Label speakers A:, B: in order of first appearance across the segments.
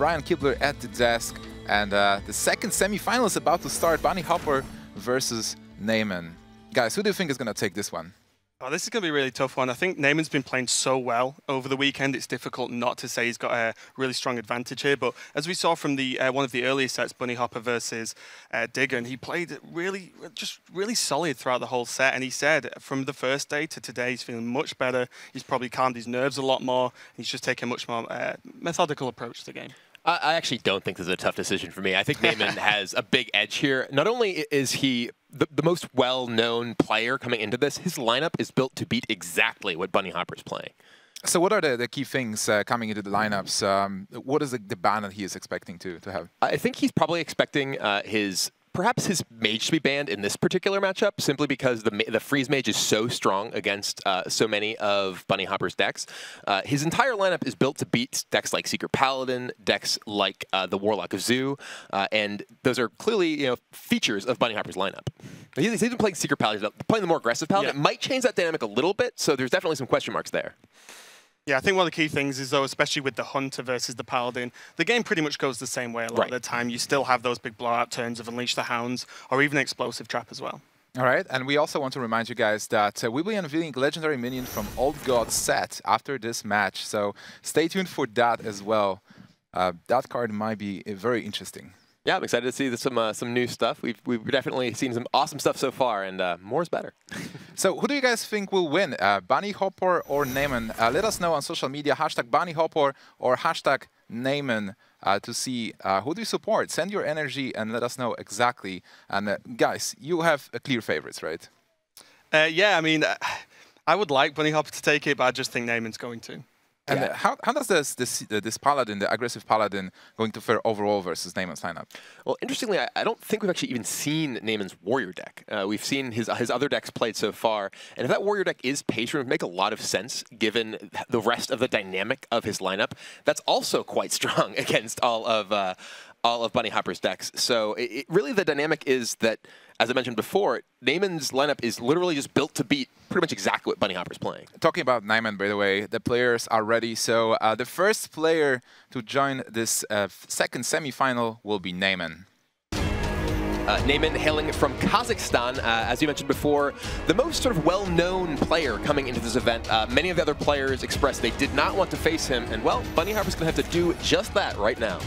A: Brian Kibler at the desk. And uh, the second semifinal is about to start. Bunny Hopper versus Naiman. Guys, who do you think is going to take this one?
B: Oh, this is going to be a really tough one. I think Naiman's been playing so well over the weekend. It's difficult not to say he's got a really strong advantage here. But as we saw from the uh, one of the earlier sets, Bunny Hopper versus uh, Diggen, he played really, just really solid throughout the whole set. And he said from the first day to today, he's feeling much better. He's probably calmed his nerves a lot more. He's just taking a much more uh, methodical approach to the game.
C: I actually don't think this is a tough decision for me. I think Naiman has a big edge here. Not only is he the, the most well-known player coming into this, his lineup is built to beat exactly what Bunny Hopper's playing.
A: So what are the, the key things uh, coming into the lineups? Um, what is the, the ban that he is expecting to, to have?
C: I think he's probably expecting uh, his perhaps his mage to be banned in this particular matchup simply because the the freeze mage is so strong against uh, so many of Bunny Hopper's decks. Uh, his entire lineup is built to beat decks like Secret Paladin, decks like uh, the Warlock of Zoo, uh, and those are clearly you know features of Bunny Hopper's lineup. He's, he's been playing Secret Paladin, playing the more aggressive Paladin. Yeah. It might change that dynamic a little bit, so there's definitely some question marks there.
B: Yeah, I think one of the key things is, though, especially with the Hunter versus the Paladin, the game pretty much goes the same way a lot right. of the time. You still have those big blowout turns of Unleash the Hounds or even Explosive Trap as well.
A: All right, and we also want to remind you guys that uh, we'll be unveiling Legendary Minion from Old God set after this match, so stay tuned for that as well. Uh, that card might be uh, very interesting.
C: Yeah, I'm excited to see some uh, some new stuff. We've we've definitely seen some awesome stuff so far, and uh, more is better.
A: so, who do you guys think will win, uh, Bunny Hopper or Naiman? Uh, let us know on social media hashtag Bunny Hopper or hashtag Naiman uh, to see uh, who do you support. Send your energy and let us know exactly. And guys, you have clear favorites, right?
B: yeah, I mean, I would like Bunny Hopper to take it, but I just think Naiman's going to.
A: And yeah. how, how does this, this uh, this paladin, the aggressive paladin, going to fare overall versus Naiman's lineup?
C: Well, interestingly, I, I, don't think we've actually even seen Naiman's warrior deck. Uh, we've seen his his other decks played so far, and if that warrior deck is patron, it would make a lot of sense given the rest of the dynamic of his lineup. That's also quite strong against all of uh, all of Bunny Hopper's decks. So it, it, really the dynamic is that, as I mentioned before, Naiman's lineup is literally just built to beat pretty much exactly what Bunny Hopper's playing.
A: Talking about Naiman, by the way, the players are ready. So uh, the first player to join this uh, second semifinal will be Naiman.
C: Uh, Naiman hailing from Kazakhstan, uh, as you mentioned before, the most sort of well-known player coming into this event. Uh, many of the other players expressed they did not want to face him, and well, Bunny Hopper's going to have to do just that right now.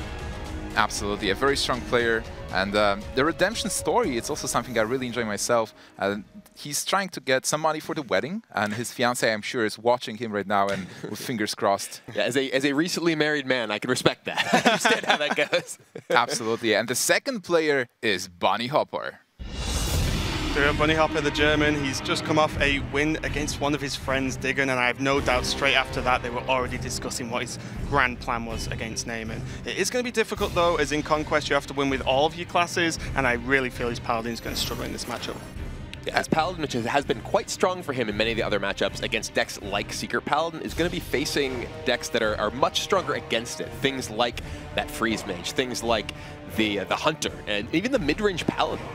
A: Absolutely, a very strong player. And uh, the redemption story, it's also something I really enjoy myself. Uh, he's trying to get some money for the wedding, and his fiance, I'm sure, is watching him right now and with fingers crossed.
C: Yeah, as a, as a recently married man, I can respect that. I understand how that goes.
A: Absolutely. And the second player is Bunny Hopper.
B: Bunny Hopper, the German, he's just come off a win against one of his friends, Diggen, and I have no doubt straight after that they were already discussing what his grand plan was against Naiman. It is going to be difficult though, as in Conquest you have to win with all of your classes, and I really feel his Paladin's going to struggle in this matchup.
C: As Paladin, which has been quite strong for him in many of the other matchups against decks like Secret Paladin, is going to be facing decks that are, are much stronger against it. Things like that Freeze Mage, things like the, uh, the Hunter, and even the mid-range Paladin.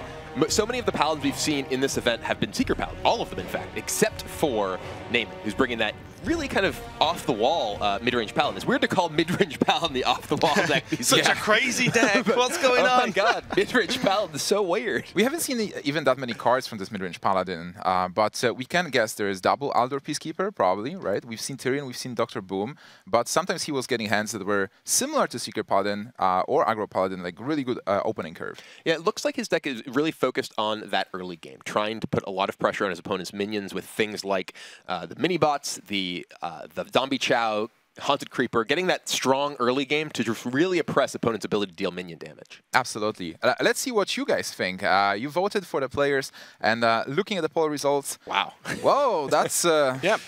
C: So many of the Paladins we've seen in this event have been Secret paladins. all of them in fact, except for Naiman, who's bringing that really kind of off-the-wall uh, mid-range paladin. It's weird to call mid-range paladin the off-the-wall deck.
B: Such yeah. a crazy deck. What's going
C: oh
B: on?
C: Oh my god, mid-range paladin is so weird.
A: We haven't seen even that many cards from this mid-range paladin, uh, but uh, we can guess there is double Aldor Peacekeeper, probably, right? We've seen Tirion, we've seen Dr. Boom, but sometimes he was getting hands that were similar to Secret Paladin uh, or Aggro Paladin, like really good uh, opening curve.
C: Yeah, it looks like his deck is really focused on that early game, trying to put a lot of pressure on his opponent's minions with things like uh, the mini-bots, the, the Zombie Chow, Haunted Creeper, getting that strong early game to just really oppress opponent's ability to deal minion damage.
A: Absolutely. Uh, let's see what you guys think. Uh, you voted for the players, and uh, looking at the poll results...
C: Wow.
A: Whoa, that's... Uh,
B: yep.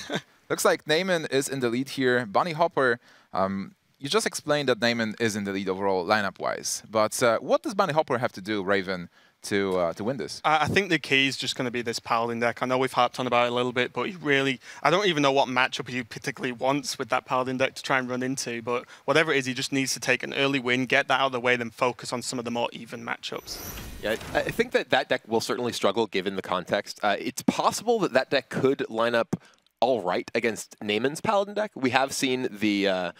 A: looks like Naiman is in the lead here. Bunny Hopper... Um, you just explained that Naiman is in the lead overall lineup-wise, but uh, what does Bunny Hopper have to do, Raven, to uh, to win this?
B: I think the key is just going to be this Paladin deck. I know we've harped on about it a little bit, but he really, I don't even know what matchup he particularly wants with that Paladin deck to try and run into. But whatever it is, he just needs to take an early win, get that out of the way, then focus on some of the more even matchups.
C: Yeah, I think that that deck will certainly struggle given the context. Uh, it's possible that that deck could line up all right against Naiman's Paladin deck. We have seen the. Uh,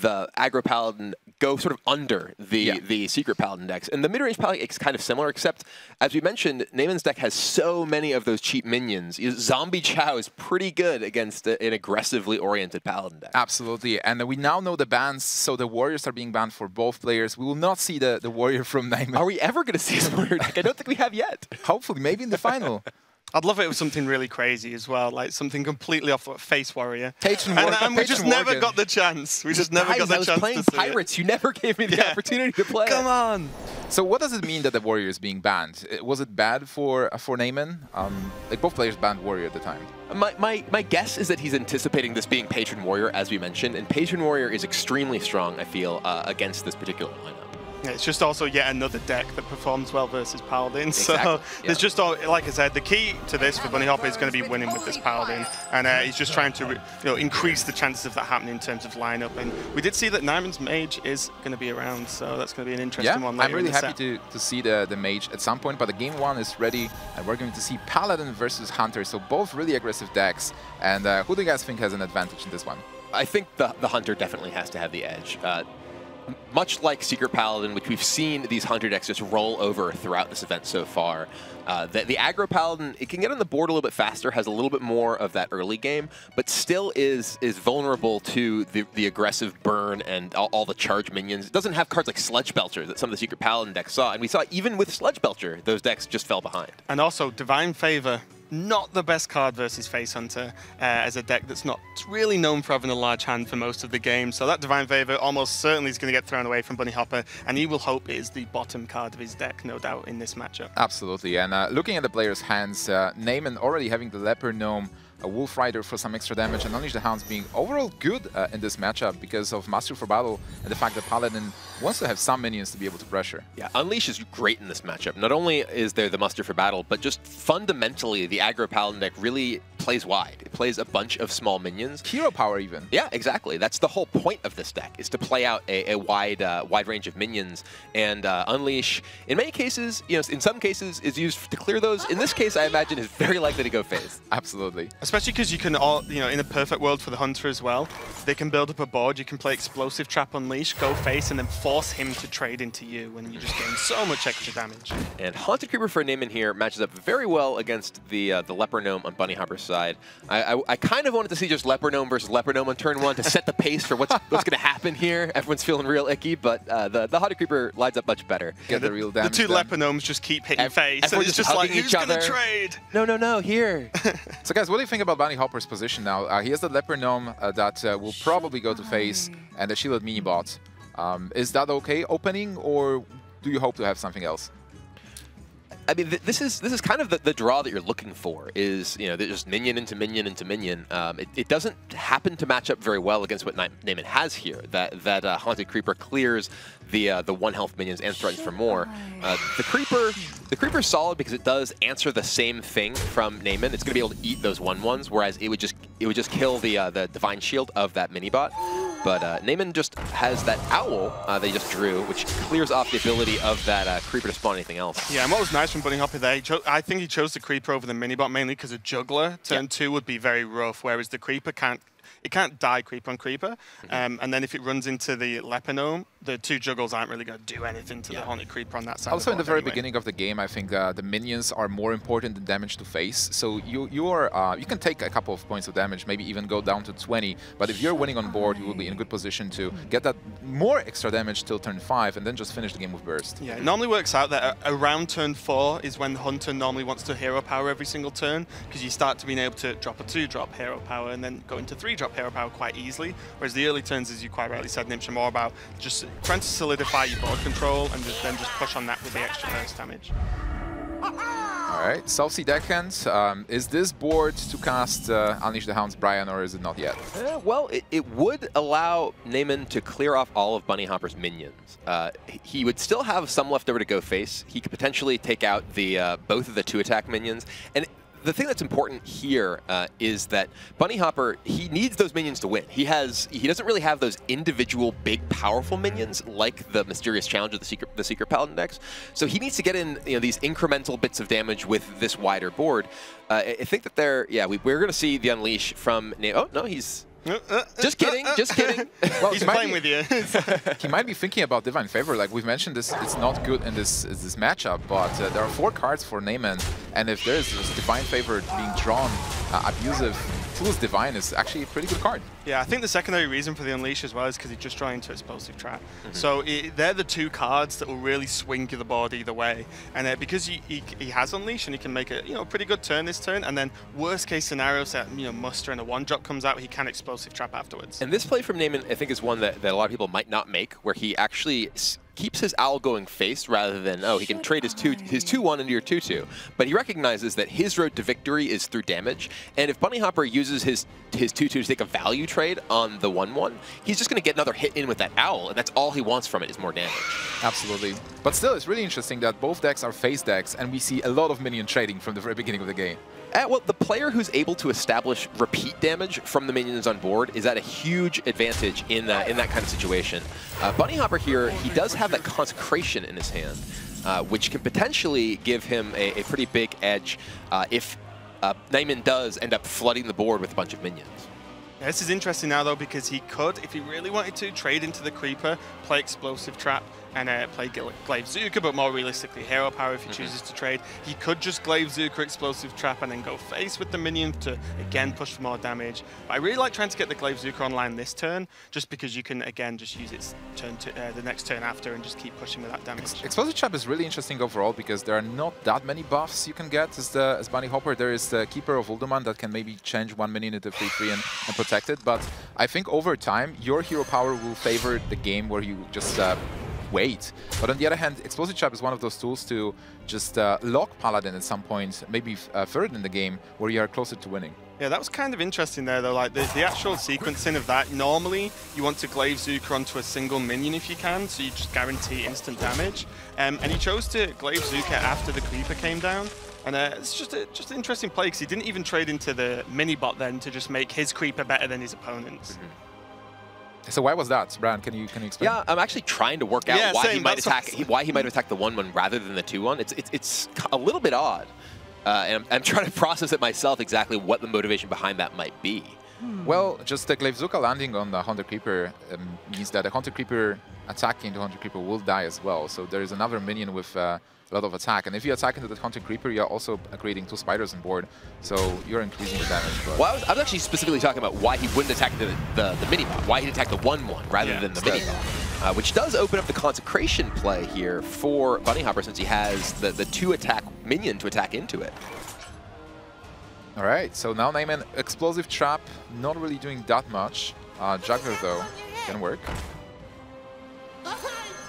C: the aggro paladin go sort of under the
A: Yeah.
C: the secret paladin decks. And the mid range paladin is kind of similar, except as we mentioned, Naiman's deck has so many of those cheap minions. Zombie Chow is pretty good against an aggressively oriented paladin deck.
A: Absolutely, and we now know the bans, so the warriors are being banned for both players. We will not see the, the warrior from Naiman.
C: Are we ever going to see a warrior deck? I don't think we have yet.
A: Hopefully, maybe in the final.
B: I'd love it with something really crazy as well, like something completely off Face Warrior.
A: Patron
B: and,
A: War-
B: and we just never got the chance. We just never
C: Guys,
B: got the
C: I was
B: chance
C: playing
B: to see it.
C: Pirates. You never gave me the
B: Yeah.
C: opportunity to play.
B: Come on.
A: So what does it mean that the warrior is being banned? Was it bad for uh, for Naiman? Um, like both players banned warrior at the time.
C: My, my, my guess is that he's anticipating this being Patron Warrior, as we mentioned, and Patron Warrior is extremely strong, I feel, uh, against this particular lineup.
B: Yeah, it's just also yet another deck that performs well versus Paladin. So
C: Exactly,
B: there's just, all, like I said, the key to this for Bunny Hopper is going to be winning with this Paladin, and uh, he's just trying to, you know, increase the chances of that happening in terms of lineup. And we did see that Naiman's Mage is going to be around, so that's going to be an interesting
A: Yeah,
B: one. Later
A: I'm really
B: in the
A: happy
B: set.
A: to, to see the, the mage at some point, but the game one is ready, and we're going to see Paladin versus Hunter, so both really aggressive decks. And uh, who do you guys think has an advantage in this one?
C: I think the, the Hunter definitely has to have the edge. Uh, m- much like Secret Paladin, which we've seen these Hunter decks just roll over throughout this event so far, uh, the, the Aggro Paladin, it can get on the board a little bit faster, has a little bit more of that early game, but still is is vulnerable to the, the aggressive burn and all, all the charge minions. It doesn't have cards like Sludge Belcher that some of the Secret Paladin decks saw, and we saw even with Sludge Belcher, those decks just fell behind.
B: And also, Divine Favor, not the best card versus Face Hunter, uh, as a deck that's not really known for having a large hand for most of the game. So that Divine Favor almost certainly is going to get thrown away from Bunny Hopper, and he will hope it is the bottom card of his deck, no doubt, in this matchup.
A: Absolutely, and uh, looking at the player's hands, uh, Naiman already having the Leper Gnome, a Wolf Rider for some extra damage, and Unleash the Hounds being overall good uh, in this matchup because of Muster for Battle and the fact that Paladin wants to have some minions to be able to pressure.
C: Yeah, Unleash is great in this matchup. Not only is there the muster for battle, but just fundamentally, the aggro paladin deck really plays wide. It plays a bunch of small minions.
A: Hero power even.
C: Yeah, exactly. That's the whole point of this deck, is to play out a, a wide uh, wide range of minions. And uh, Unleash, in many cases, you know, in some cases, is used to clear those. In this case, I imagine is very likely to go phase.
A: Absolutely.
B: Especially because you can all, you know, in a perfect world for the Hunter as well, they can build up a board, you can play Explosive Trap Unleash, go face, and then force him to trade into you, and you just gain so much extra damage.
C: And Haunted Creeper for Naiman here matches up very well against the uh, the Leper Gnome on Bunny Hopper's side. I, I, I kind of wanted to see just Leper Gnome versus Leper Gnome on turn one to set the pace for what's what's going to happen here. Everyone's feeling real icky, but uh, the the Haunted Creeper lines up much better.
A: Get the, real damage.
B: The two
A: done.
B: leper gnomes just keep hitting
C: Ev-
B: face, and
C: everyone's
B: it's
C: just
B: just like,
C: hugging
B: who's
C: each
B: gonna trade?
C: No, no, no, here.
A: So guys, what do you think about Bunny Hopper's position now? Uh, he has the Leper Gnome uh, that uh, will probably go to face and the Shielded Mini Bot. Um, is that okay opening or do you hope to have something else?
C: I mean, th this is this is kind of the, the draw that you're looking for. Is you know there's just minion into minion into minion. Um, it, it doesn't happen to match up very well against what Na- Naiman has here. That that uh, haunted creeper clears the uh, the one health minions and threatens for more. Uh, the creeper the creeper's solid because it does answer the same thing from Naiman. It's going to be able to eat those one ones, whereas it would just it would just kill the uh, the divine shield of that mini bot. But uh, Naiman just has that owl uh, they just drew, which clears off the ability of that uh, creeper to spawn anything else.
B: Yeah, and what was nice from Bunny Hopper there, he cho- I think he chose the Creeper over the Minibot mainly because a Juggler turn two would be very rough, whereas the Creeper can't it can't die creeper on creeper.
C: Mm-hmm.
B: Um, and then if it runs into the Leper Gnome, the two juggles aren't really going to do anything to
C: yeah.
B: the Haunted Creeper on that side.
A: Also, in the very
B: anyway.
A: beginning of the game, I think uh, the minions are more important than damage to face. So you you are uh, you can take a couple of points of damage, maybe even go down to 20. But if you're winning on board, you will be in a good position to get that more extra damage till turn 5 and then just finish the game with Burst.
B: Yeah, it normally works out that uh, around turn 4 is when the Hunter normally wants to hero power every single turn because you start to being able to drop a 2-drop hero power and then go into 3-drop Pair of Power quite easily, whereas the early turns, as you quite rightly said, Gnimsh, are more about just trying to solidify your board control and just, then just push on that with the extra burst damage.
A: All right, Southsea deckhand. Um, is this board to cast uh, Unleash the Hounds Brian, or is it not yet?
C: Uh, well, it, it, would allow Naiman to clear off all of Bunny Hopper's minions. Uh, he would still have some left over to go face. He could potentially take out the uh, both of the two attack minions. And the thing that's important here uh, is that Bunny Hopper he needs those minions to win. He has he doesn't really have those individual big powerful minions like the mysterious challenger, the secret the secret paladin decks. So he needs to get in you know these incremental bits of damage with this wider board. Uh, I think that they're yeah we, we're going to see the unleash from oh no he's Just kidding, just kidding.
A: Well,
B: He's
A: might
B: playing
A: be-
B: with you.
A: he might be thinking about Divine Favor. Like we've mentioned, this it's not good in this this matchup, but uh, there are four cards for Naiman, and if there's this Divine Favor being drawn, uh, abusive Fool's Divine is actually a pretty good card.
B: Yeah, I think the secondary reason for the Unleash as well is because he's just drawing into Explosive Trap.
C: Mm-hmm.
B: So i they're the two cards that will really swing the board either way. And uh, because he, he, he has Unleash and he can make a you know pretty good turn this turn, and then worst case scenario, set you know Muster and a one drop comes out, he can Explosive Trap afterwards.
C: And this play from Naiman, I think, is one that, that a lot of people might not make, where he actually keeps his owl going face rather than, oh, he can trade his 2 his 2-1 into your 2-2. But he recognizes that his road to victory is through damage, and if Bunny Hopper uses his his 2-2 to take a value trade on the 1-1, he's just going to get another hit in with that owl, and that's all he wants from it is more damage.
A: Absolutely. But still, it's really interesting that both decks are face decks, and we see a lot of minion trading from the very beginning of the game.
C: Uh, well, the player who's able to establish repeat damage from the minions on board is at a huge advantage in that in that kind of situation. Uh, Bunny Hopper here, he does have that consecration in his hand, uh, which can potentially give him a, a pretty big edge uh, if uh, Naiman does end up flooding the board with a bunch of minions.
B: This is interesting now though because he could, if he really wanted to, trade into the Creeper, play Explosive Trap, and uh, play Gla- Glaivezooka, but more realistically Hero Power if he chooses to trade. He could just Glaivezooka Explosive Trap and then go face with the minion to again push for more damage. But I really like trying to get the Glaivezooka online this turn, just because you can again just use its turn to uh, the next turn after and just keep pushing with that damage.
A: Explosive Trap is really interesting overall because there are not that many buffs you can get as the as Bunny Hopper. There is the Keeper of Uldaman that can maybe change one minion into 3-3 and, and protect it. But I think over time, your hero power will favor the game where you just uh, wait. But on the other hand, Explosive Trap is one of those tools to just uh, lock Paladin at some point, maybe uh, further in the game, where you are closer to winning.
B: Yeah, that was kind of interesting there, though. Like the, the actual sequencing of that. Normally, you want to Glaivezooka onto a single minion if you can, so you just guarantee instant damage. Um, and he chose to Glaivezooka after the creeper came down. And uh, it's just a, just an interesting play because he didn't even trade into the mini bot then to just make his creeper better than his opponent's.
A: So why was that, Brian? Can you can you explain?
C: Yeah, I'm actually trying to work out
B: Yeah,
C: why he might
B: that's
C: attack he, why he might attack the one one rather than the two one. It's it's it's a little bit odd, uh, and I'm, I'm trying to process it myself exactly what the motivation behind that might be.
A: Well, just the Glaivezooka landing on the Haunted Creeper um, means that the Haunted Creeper attacking the Haunted Creeper will die as well. So there is another minion with uh, a lot of attack. And if you attack into the Haunted Creeper, you're also uh, creating two spiders on board. So you're increasing the damage. But
C: Well, I was, I was actually specifically talking about why he wouldn't attack the, the, the mini-bot, why he'd attack the 1-1 rather
B: Yeah,
C: than the mini-bot. Uh, which does open up the consecration play here for Bunny Hopper since he has the, the two-attack minion to attack into it.
A: All right, so now Naiman, Explosive Trap, not really doing that much. Uh, Juggler, though, can work.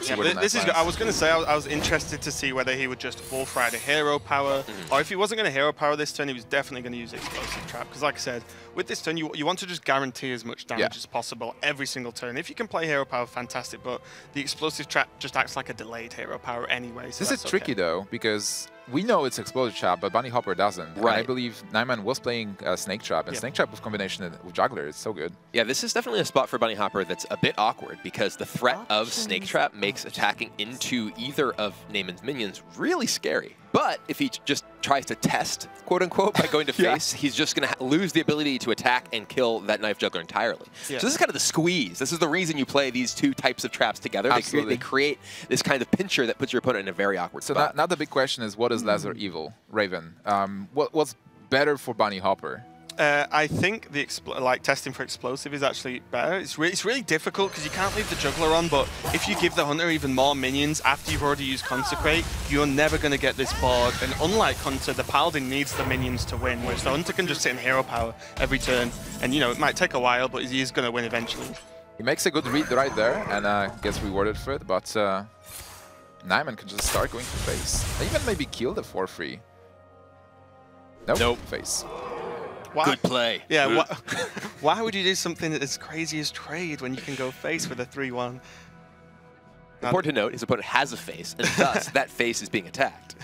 B: Yeah, this
A: knife
B: is. I was going to say I was, I was interested to see whether he would just Wolf Ride a hero power, mm-hmm. or if he wasn't going to hero power this turn, he was definitely going to use explosive trap. Because, like I said, with this turn, you you want to just guarantee as much damage
A: Yeah.
B: as possible every single turn. If you can play hero power, fantastic. But the explosive trap just acts like a delayed hero power anyway. So
A: This is tricky,
B: okay.
A: though, because we know it's Explosive Trap, but Bunny Hopper doesn't. And I believe Naiman was playing uh, Snake Trap, and
B: Yeah.
A: Snake Trap with combination with Juggler is so good.
C: Yeah, this is definitely a spot for Bunny Hopper that's a bit awkward because the threat of Snake Trap makes attacking into either of Naiman's minions really scary. But if he just tries to test, quote unquote, by going to
A: Yeah.
C: face, he's just going to lose the ability to attack and kill that knife juggler entirely.
B: Yeah.
C: So this is kind of the squeeze. This is the reason you play these two types of traps together. They create, they create this kind of pincher that puts your opponent in a very awkward
A: So now,
C: spot.
A: now the big question is, what is lesser evil, Raven? Um, what, what's better for Bunny Hopper?
B: Uh, I think the expl- like testing for explosive is actually better. It's, re- it's really difficult because you can't leave the juggler on, but if you give the hunter even more minions after you've already used consecrate, you're never going to get this board. And unlike hunter, the paladin needs the minions to win, whereas the hunter can just sit in hero power every turn. And you know it might take a while, but he is going to win eventually.
A: He makes a good read right there and uh, gets rewarded for it, but uh, Naiman can just start going to face. And even maybe kill the 4-3. Nope.
C: Nope.
A: Face.
B: Why?
C: Good play.
B: Yeah,
C: Good.
B: why, why would you do something as crazy as trade when you can go face with a 3-1?
C: Important to note, his opponent has a face, and thus that face is being attacked.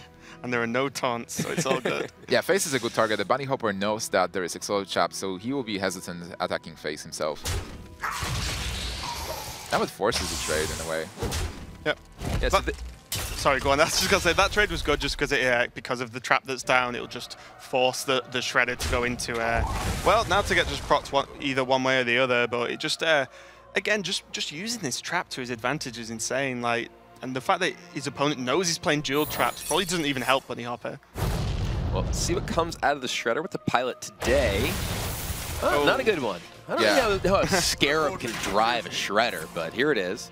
B: And there are no taunts, so it's all good.
A: Yeah, face is a good target. The Bunny Hopper knows that there is Explosive Trap, so he will be hesitant attacking face himself. That would forces the trade in a way.
B: yep.
C: Yeah, so
B: But-
C: the-
B: sorry, go on. That's just gonna say that trade was good just because it uh, because of the trap that's down. It'll just force the the shredder to go into. Uh, well, now to get just procs one, either one way or the other, but it just uh, again just just using this trap to his advantage is insane. Like, and the fact that his opponent knows he's playing dual traps probably doesn't even help Bunny Hopper.
C: Well, see what comes out of the shredder with the pilot today. Oh,
B: Oh.
C: Not a good one. I don't
A: Yeah.
C: know how a Scarab can drive a shredder, but here it is.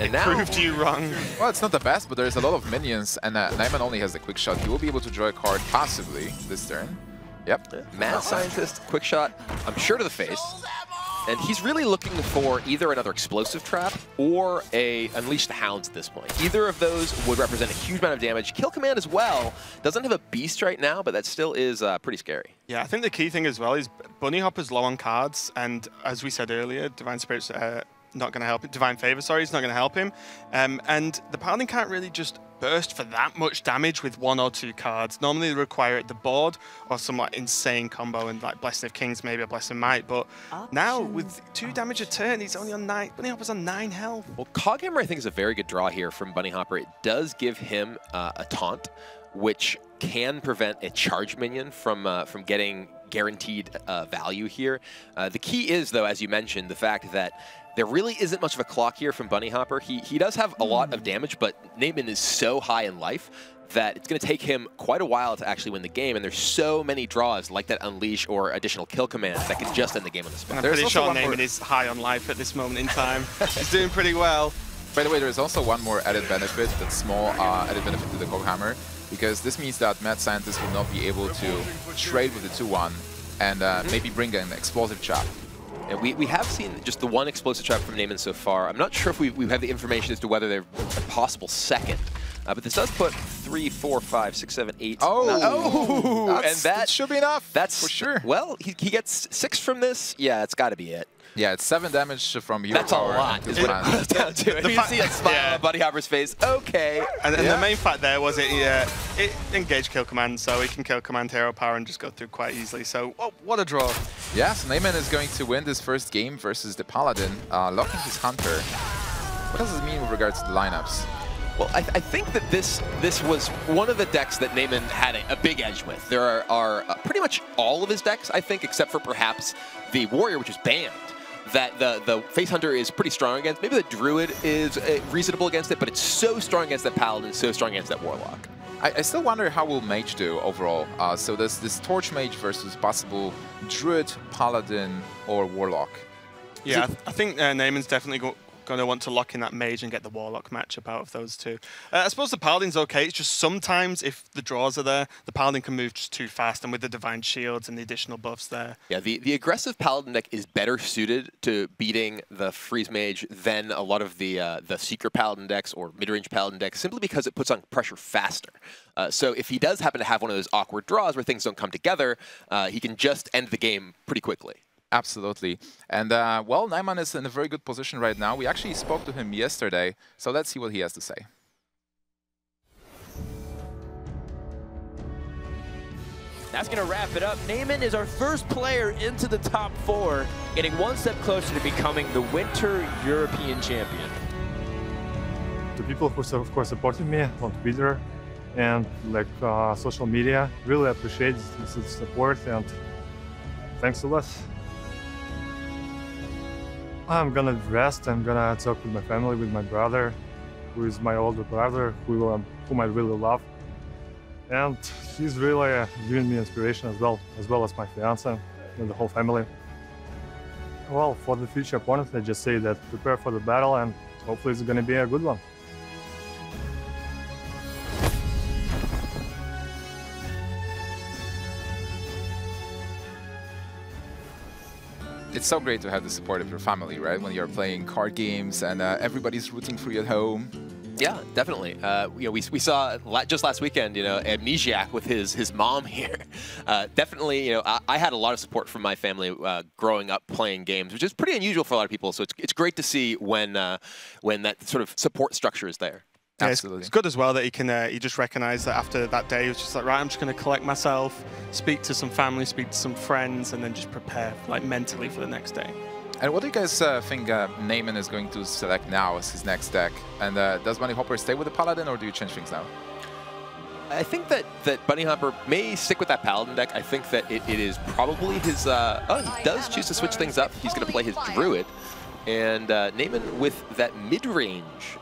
C: And now,
B: Proved you wrong.
A: Well, it's not the best, but there's a lot of minions, and uh, Naiman only has the quick shot. He will be able to draw a card passively this turn. Yep.
C: Mad Scientist, quick shot, I'm sure to the face. And he's really looking for either another explosive trap or a Unleash the Hounds at this point. Either of those would represent a huge amount of damage. Kill Command as well. Doesn't have a beast right now, but that still is uh, pretty scary.
B: Yeah, I think the key thing as well is Bunny Hopper's low on cards, and as we said earlier, Divine Spirit's uh, not going to help. Divine Favor, sorry, is not going to help him. Um, and the Paladin can't really just burst for that much damage with one or two cards. Normally they require it the board or some like insane combo and like Blessing of Kings, maybe a Blessing Might. But now with two damage a turn, he's only on nine. Bunny Hopper's on nine health.
C: Well, Coghammer, I think, is a very good draw here from Bunny Hopper. It does give him uh, a taunt, which can prevent a charge minion from uh, from getting guaranteed uh, value here. Uh, the key is, though, as you mentioned, the fact that there really isn't much of a clock here from Bunny Hopper. He, he does have a lot of damage, but Naiman is so high in life that it's going to take him quite a while to actually win the game, and there's so many draws like that Unleash or additional kill commands that can just end the game on the
B: And
C: spot.
B: I'm
A: There's
B: pretty sure
A: one
B: Naiman is high on life at this moment in time. he's doing pretty well.
A: By the way, there's also one more added benefit, that small uh, added benefit to the Coghammer, because this means that Mad Scientist will not be able to trade with the 2-1 and uh, maybe bring an explosive trap.
C: Yeah, we, we have seen just the one explosive trap from Naiman so far. I'm not sure if we, we have the information as to whether they're a possible second. Uh, but this does put three, four, five, six, seven, eight.
A: Oh,
C: nine- oh,
A: That's-
C: and that,
A: that should be enough.
C: That's
A: for sure.
C: Well, he, he gets six from this. Yeah, it's got to be it.
A: Yeah, it's seven damage from hero
C: That's a lot. Is what it
A: mana.
C: down to. And
B: The
C: you
B: fact-
C: see that smile
B: yeah.
C: on Bunny Hopper's face. Okay.
B: And, and
A: Yeah.
B: the main fact there was it, yeah, it engaged kill command, so he can kill command hero power and just go through quite easily. So oh, what a draw!
A: Yes, Naiman is going to win this first game versus the Paladin, uh, locking his Hunter. What does this mean with regards to the lineups?
C: Well, I, I think that this this was one of the decks that Naiman had a, a big edge with. There are, are uh, pretty much all of his decks, I think, except for perhaps the Warrior, which is banned. That the the Face Hunter is pretty strong against. Maybe the Druid is uh, reasonable against it, but it's so strong against that Paladin, so strong against that Warlock.
A: I, I still wonder how will Mage do overall. Uh, so this this Torch Mage versus possible Druid, Paladin, or Warlock.
B: Yeah, I, th- I think uh, Naiman's definitely go- going to want to lock in that mage and get the warlock matchup out of those two. Uh, I suppose the paladin's okay. It's just sometimes if the draws are there, the paladin can move just too fast, and with the divine shields and the additional buffs there,
C: Yeah, the, the aggressive Paladin deck is better suited to beating the Freeze Mage than a lot of the uh, the Secret Paladin decks or mid-range Paladin decks, simply because it puts on pressure faster. Uh, so if he does happen to have one of those awkward draws where things don't come together, uh, he can just end the game pretty quickly.
A: Absolutely. And uh, well, Naiman is in a very good position right now. We actually spoke to him yesterday, so let's see what he has to say.
D: That's going to wrap it up. Naiman is our first player into the top four, getting one step closer to becoming the Winter European Champion.
E: The people who so- of course supported me on Twitter and like uh, social media. Really appreciate this this support and thanks a lot. I'm gonna rest. I'm gonna talk with my family, with my brother, who is my older brother, who um, whom I really love, and he's really uh, giving me inspiration as well, as well as my fiance and the whole family. Well, for the future opponents, I just say that prepare for the battle and hopefully it's gonna be a good one.
A: It's so great to have the support of your family, right? When you're playing card games and uh, everybody's rooting for you at home.
C: Yeah, definitely. Uh, you know, we, we saw just last weekend, you know, Amnesiac with his his mom here. Uh, definitely, you know, I, I had a lot of support from my family uh, growing up playing games, which is pretty unusual for a lot of people. So it's, it's great to see when uh, when that sort of support structure is there.
B: Yeah, it's-
A: Absolutely.
B: it's, good as well that he can uh, he just recognised that after that day, he was just like, right, I'm just going to collect myself, speak to some family, speak to some friends, and then just prepare like mentally for the next day.
A: And what do you guys uh, think uh, Naiman is going to select now as his next deck? And uh, does Bunny Hopper stay with the Paladin, or do you change things now?
C: I think that, that Bunny Hopper may stick with that Paladin deck. I think that it, it is probably his... Uh, oh, he does choose to switch things up. He's going to play his Druid. And uh, Naiman with that mid-range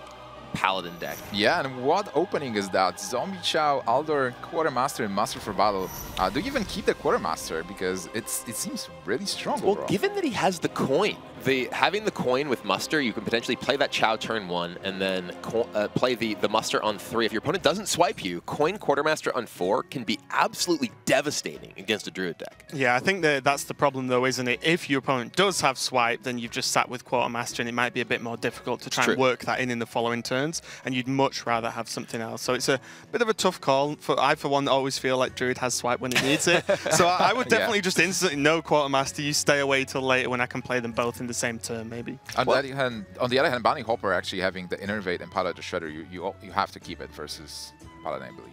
C: Paladin deck.
A: Yeah, and what opening is that? Zombie Chow, Aldor, Quartermaster, and Muster for Battle. Uh, do you even keep the Quartermaster? Because it's it seems really strong
C: Well,
A: overall.
C: given that he has the coin, the having the coin with Muster, you can potentially play that Chow turn one and then uh, play the, the Muster on three. If your opponent doesn't swipe you, coin Quartermaster on four can be absolutely devastating against a Druid deck.
B: Yeah, I think that that's the problem, though, isn't it? If your opponent does have swipe, then you've just sat with Quartermaster, and it might be a bit more difficult to try and work that in in the following turns, and you'd much rather have something else. So it's a bit of a tough call. For I, for one, always feel like Druid has swipe when he needs it. so I, I would
A: Yeah.
B: definitely just instantly no Quartermaster. You stay away till later when I can play them both in the same turn, maybe.
A: On
C: Well-
A: the, other hand, on the other hand, Bunny Hopper actually having the Innervate and Paladin Shredder, you, you you have to keep it versus Paladin, I believe.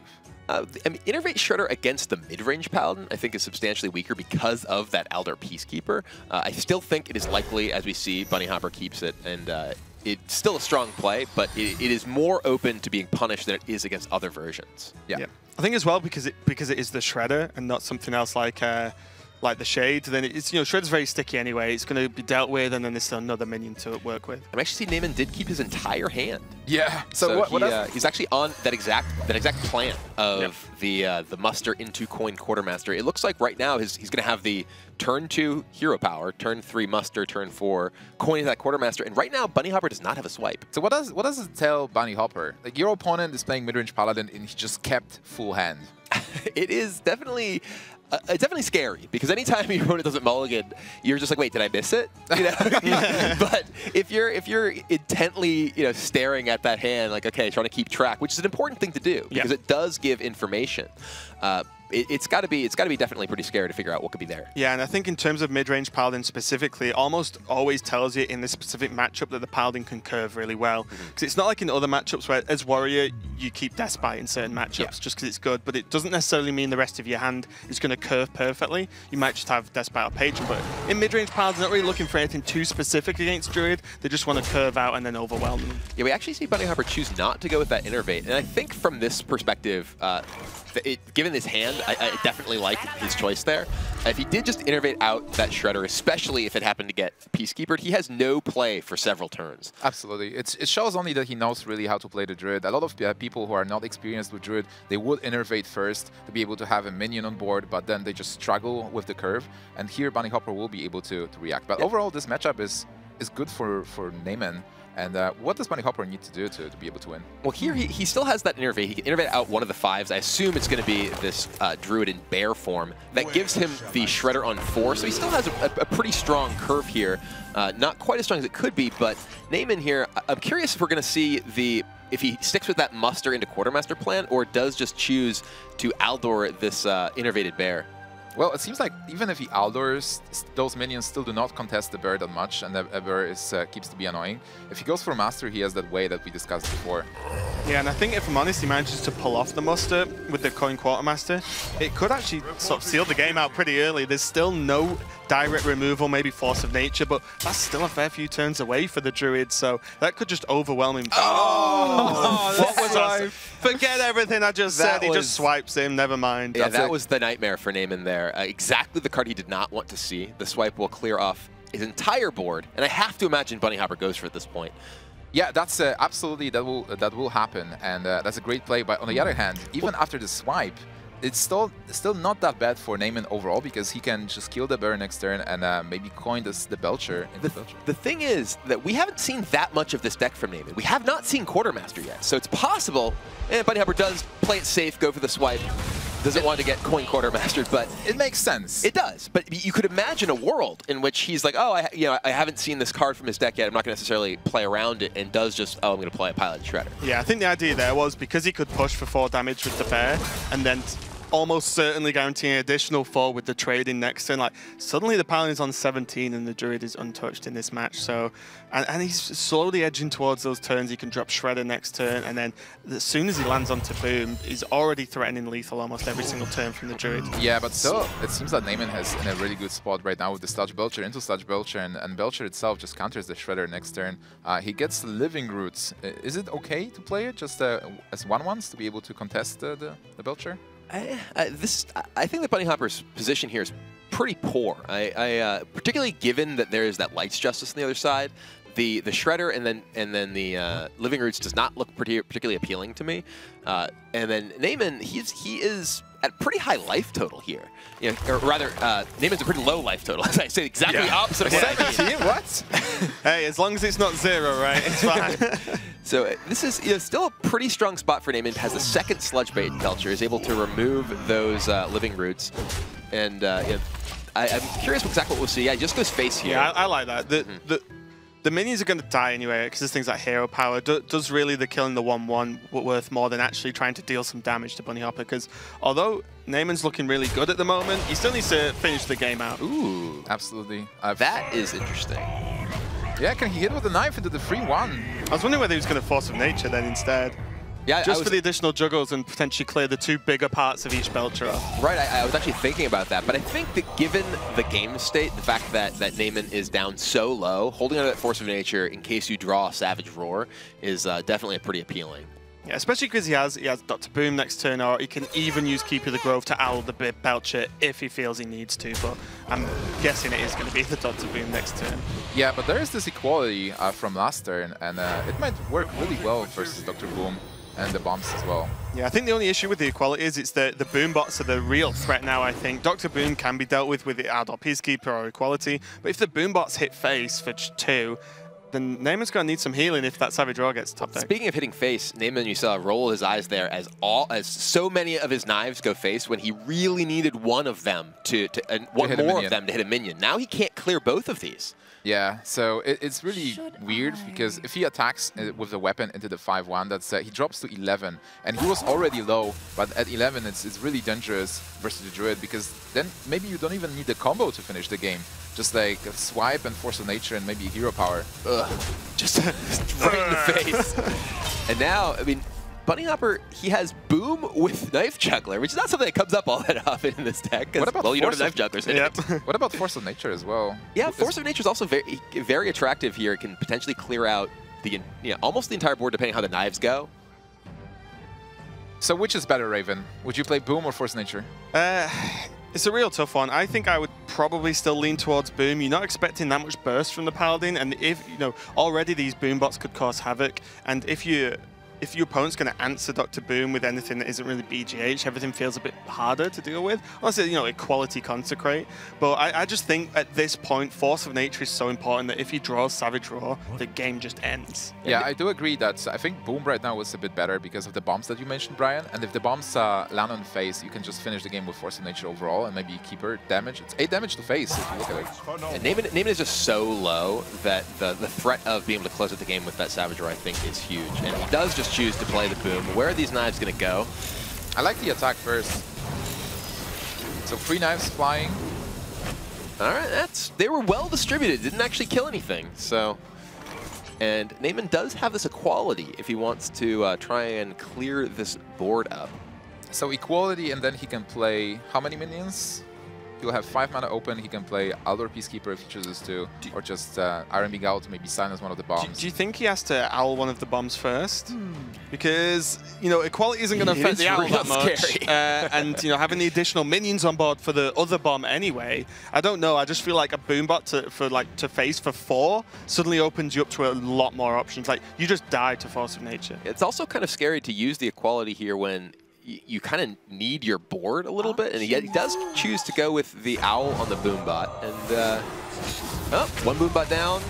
C: Uh, I mean, Innervate Shredder against the mid-range Paladin, I think, is substantially weaker because of that Aldor Peacekeeper. Uh, I still think it is likely, as we see, Bunny Hopper keeps it, and uh, it's still a strong play, but it, it is more open to being punished than it is against other versions.
A: Yeah.
B: I think as well because it because it is the shredder and not something else like uh, like the shade. Then it's you know shredder's very sticky anyway. It's going to be dealt with, and then there's still another minion to work with.
C: I'm actually seeing Naiman did keep his entire hand.
A: Yeah.
C: So,
A: So, what,
C: he,
A: what else?
C: uh, he's actually on that exact that exact plan of the uh, the muster into coin quartermaster. It looks like right now his, he's going to have the turn two hero power, turn three muster, turn four coin into that quartermaster. And right now Bunny Hopper does not have a swipe.
A: So what does what does it tell Bunny Hopper? Like your opponent is playing mid-range Paladin and he just kept full hand.
C: it is definitely. Uh, it's definitely scary because anytime your opponent doesn't mulligan, you're just like, wait, did I miss it? You know? but if you're if you're intently you know staring at that hand, like okay, trying to keep track, which is an important thing to do because it does give information. Uh, it, it's got to be it's got to be definitely pretty scary to figure out what could be there.
B: Yeah, and I think in terms of mid-range Paladin specifically, it almost always tells you in this specific matchup that the Paladin can curve really well. Because it's not like in other matchups where, as Warrior, you keep Death's Bite in certain matchups
C: Yeah.
B: just because it's good, but it doesn't necessarily mean the rest of your hand is going to curve perfectly. You might just have Death's Bite or Patron, but in mid-range Paladin, they're not really looking for anything too specific against Druid. They just want to curve out and then overwhelm them.
C: Yeah, we actually see Bunny Hopper choose not to go with that innervate, and I think from this perspective, uh, it, given his hand, I, I definitely like his choice there. If he did just innervate out that Shredder, especially if it happened to get Peacekeeper, he has no play for several turns.
A: Absolutely. It's, it shows only that he knows really how to play the Druid. A lot of uh, people who are not experienced with Druid, they would innervate first to be able to have a minion on board, but then they just struggle with the curve. And here Bunny Hopper will be able to, to react. But
C: Yeah.
A: overall, this matchup is is good for, for Naiman. And uh, what does Bunny Hopper need to do to, to be able to win?
C: Well, here he, he still has that innervate. He can innervate out one of the fives. I assume it's going to be this uh, Druid in bear form that gives him the Shredder on four. So he still has a, a, a pretty strong curve here. Uh, not quite as strong as it could be, but Naiman here, I- I'm curious if we're going to see the if he sticks with that muster into quartermaster plan or does just choose to Aldor this uh, innervated bear.
A: Well, it seems like even if he Aldors, s- those minions still do not contest the bear that much, and the bear is, uh, keeps to be annoying. If he goes for Master, he has that way that we discussed before.
B: Yeah, and I think if I'm honest, he manages to pull off the muster with the coin quartermaster. It could actually sort of seal the game out pretty early. There's still no direct removal, maybe force of nature, but that's still a fair few turns away for the druid, so that could just overwhelm him. Oh, what was I? Forget everything I just
C: That
B: said. He just swipes him. Never mind.
C: Yeah,
A: That's
C: that
A: it.
C: was the nightmare for Naiman there. Uh, exactly the card he did not want to see. The swipe will clear off his entire board, and I have to imagine Bunny Hopper goes for it at this point.
A: Yeah, that's uh, absolutely that will that will happen, and uh, that's a great play. But on the other hand, even after the swipe, it's still still not that bad for Naiman overall because he can just kill the bear next turn and uh, maybe coin this the Belcher into
C: The,
A: Belcher.
C: the thing is that we haven't seen that much of this deck from Naiman. We have not seen Quartermaster yet, so it's possible. And Bunny Hopper does play it safe, go for the swipe. Doesn't want to get coin quartermastered, but
A: It makes sense.
C: it does. But you could imagine a world in which he's like, oh, I, you know, I haven't seen this card from his deck yet. I'm not going to necessarily play around it, and does just, oh, I'm going to play a Pilot Shredder.
B: Yeah, I think the idea there was because he could push for four damage with the bear and then almost certainly guaranteeing an additional four with the trading next turn. Like suddenly the Paladin's on 17 and the Druid is untouched in this match. So, and, and he's slowly edging towards those turns. He can drop Shredder next turn, and then as soon as he lands onto Boom, he's already threatening lethal almost every single turn from the Druid.
A: Yeah, but still, it seems that Naiman has in a really good spot right now with the Sludge Belcher into Sludge Belcher, and, and Belcher itself just counters the Shredder next turn. Uh, he gets Living Roots. Is it okay to play it just uh, as one-ones to be able to contest uh, the, the Belcher?
C: I, I, this, I- think that Bunny Hopper's position here is pretty poor. I, I uh, particularly given that there is that Lights Justice on the other side. The the Shredder and then and then the uh, Living Roots does not look pretty, particularly appealing to me. Uh, and then Naiman, he's he is at pretty high life total here. You know, or rather, uh, Naiman's a pretty low life total. As I say, exactly
B: Yeah.
C: opposite of what I mean.
A: 17? What?
B: Hey, as long as it's not zero, right? It's fine.
C: So uh, this is you know, still a pretty strong spot for Naiman. Has the second Sludge Bait Belcher, is able to remove those uh, Living Roots. And uh, you know, I, I'm curious exactly what we'll see. Yeah, just goes face here.
B: Yeah, I, I like that. The, the, the minions are going to die anyway because there's things like hero power. Do, does really the killing the 1-1 worth more than actually trying to deal some damage to Bunny Hopper? Because although Naiman's looking really good at the moment, he still needs to finish the game out.
C: Ooh,
A: Absolutely. Uh,
C: that is interesting.
A: Yeah, can he hit with a knife into the free one?
B: I was wondering whether he was going to Force of Nature then instead.
C: Yeah,
B: Just
C: was,
B: for the additional juggles and potentially clear the two bigger parts of each Belcher
C: right. I, I was actually thinking about that, but I think that given the game state, the fact that that Naiman is down so low, holding on to that Force of Nature in case you draw a Savage Roar is uh, definitely pretty appealing.
B: Yeah, especially because he has he has Dr. Boom next turn, or he can even use Keeper of the Grove to owl the big Belcher if he feels he needs to. But I'm guessing it is going to be the Dr. Boom next turn.
A: Yeah, but there is this equality uh, from last turn, and uh, it might work really well versus Dr. Boom and the bombs as well.
B: Yeah, I think the only issue with the equality is it's the, the boom bots are the real threat now, I think. Dr. Boom can be dealt with with the Aldor Peacekeeper or equality, but if the boom bots hit face for two, then Naiman's going to need some healing if that Savage Roar gets top deck.
C: Speaking of hitting face, Naiman, you saw roll his eyes there as all as so many of his knives go face when he really needed one of them to, to and one
A: hit a
C: more of
A: minion.
C: them to hit a minion. Now he can't clear both of these.
A: Yeah, so it, it's really
F: Should
A: weird
F: I?
A: because if he attacks uh, with the weapon into the 5-1, that's uh, he drops to 11, and he was already low, but at 11 it's, it's really dangerous versus the Druid because then maybe you don't even need the combo to finish the game. Just like a swipe and Force of Nature and maybe Hero Power.
C: Ugh, just right in the face. and now, I mean, Bunny Hopper, he has Boom with Knife Juggler, which is not something that comes up all that often in this deck.
A: What about
C: well, you don't have
A: Force
C: Knife
A: of-
C: Jugglers in
B: Yep.
C: it.
A: What about Force of Nature as well?
C: Yeah,
A: Is-
C: Force of Nature is also very, very attractive here. It can potentially clear out the, you know, almost the entire board depending on how the knives go.
A: So which is better, Raven? Would you play Boom or Force of Nature?
B: Uh, it's a real tough one. I think I would probably still lean towards Boom. You're not expecting that much burst from the Paladin, and if, you know, already these Boom bots could cause havoc, and if you if your opponent's going to answer Dr. Boom with anything that isn't really BGH, everything feels a bit harder to deal with. Honestly, you know, equality consecrate. But I, I just think at this point, Force of Nature is so important that if he draws Savage Roar, the game just ends.
A: Yeah, I do agree that I think Boom right now is a bit better because of the bombs that you mentioned, Brian. And if the bombs uh, land on face, you can just finish the game with Force of Nature overall and maybe Keeper damage. It's 8 damage to face if you look at it.
C: And Naiman, Naiman is just so low that the, the threat of being able to close out the game with that Savage Roar, I think, is huge. And he does just choose to play the Boom. Where are these knives going to go?
A: I like the attack first. So three knives flying.
C: All right, that's they were well distributed. Didn't actually kill anything. So, and Naiman does have this equality if he wants to uh, try and clear this board up.
A: So equality, and then he can play how many minions? He'll have five mana open. He can play Aldor Peacekeeper if he chooses to, or just uh, Ironbeak Owl, maybe silence one of the bombs.
B: do you think he has to owl one of the bombs first? Because, you know, equality isn't going to
C: It
B: affect the owl
C: real
B: that much. Uh, and, you know, having the additional minions on board for the other bomb anyway, I don't know. I just feel like a boombot to, for, like, to face for four suddenly opens you up to a lot more options. Like, you just die to Force of Nature.
C: It's also kind of scary to use the equality here when y- you kind of need your board a little bit, and yet he does choose to go with the owl on the boombot. And uh, oh, one boombot down,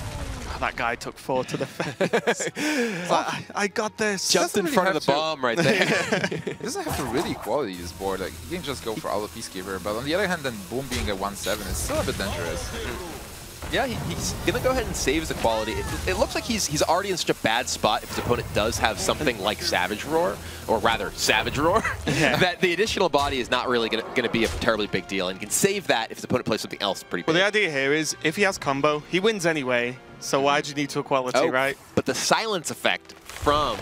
B: that guy took four to the face. I, I got this.
C: jumped
A: doesn't
C: in
A: really
C: front of the
A: to-
C: bomb right there.
A: He doesn't have to really equality this board. Like he can just go for Aldor Peacekeeper. But on the other hand, then Boom being a 1-7 is still a bit dangerous.
C: Yeah, he, he's going to go ahead and save his equality. It, it, looks like he's he's already in such a bad spot if his opponent does have something like Savage Roar, or rather, Savage Roar, yeah. that the additional body is not really going to be a terribly big deal, and he can save that if his opponent plays something else pretty big.
B: Well, the idea here is if he has combo, he wins anyway, so why do you need to equality,
C: oh,
B: right?
C: But the silence effect from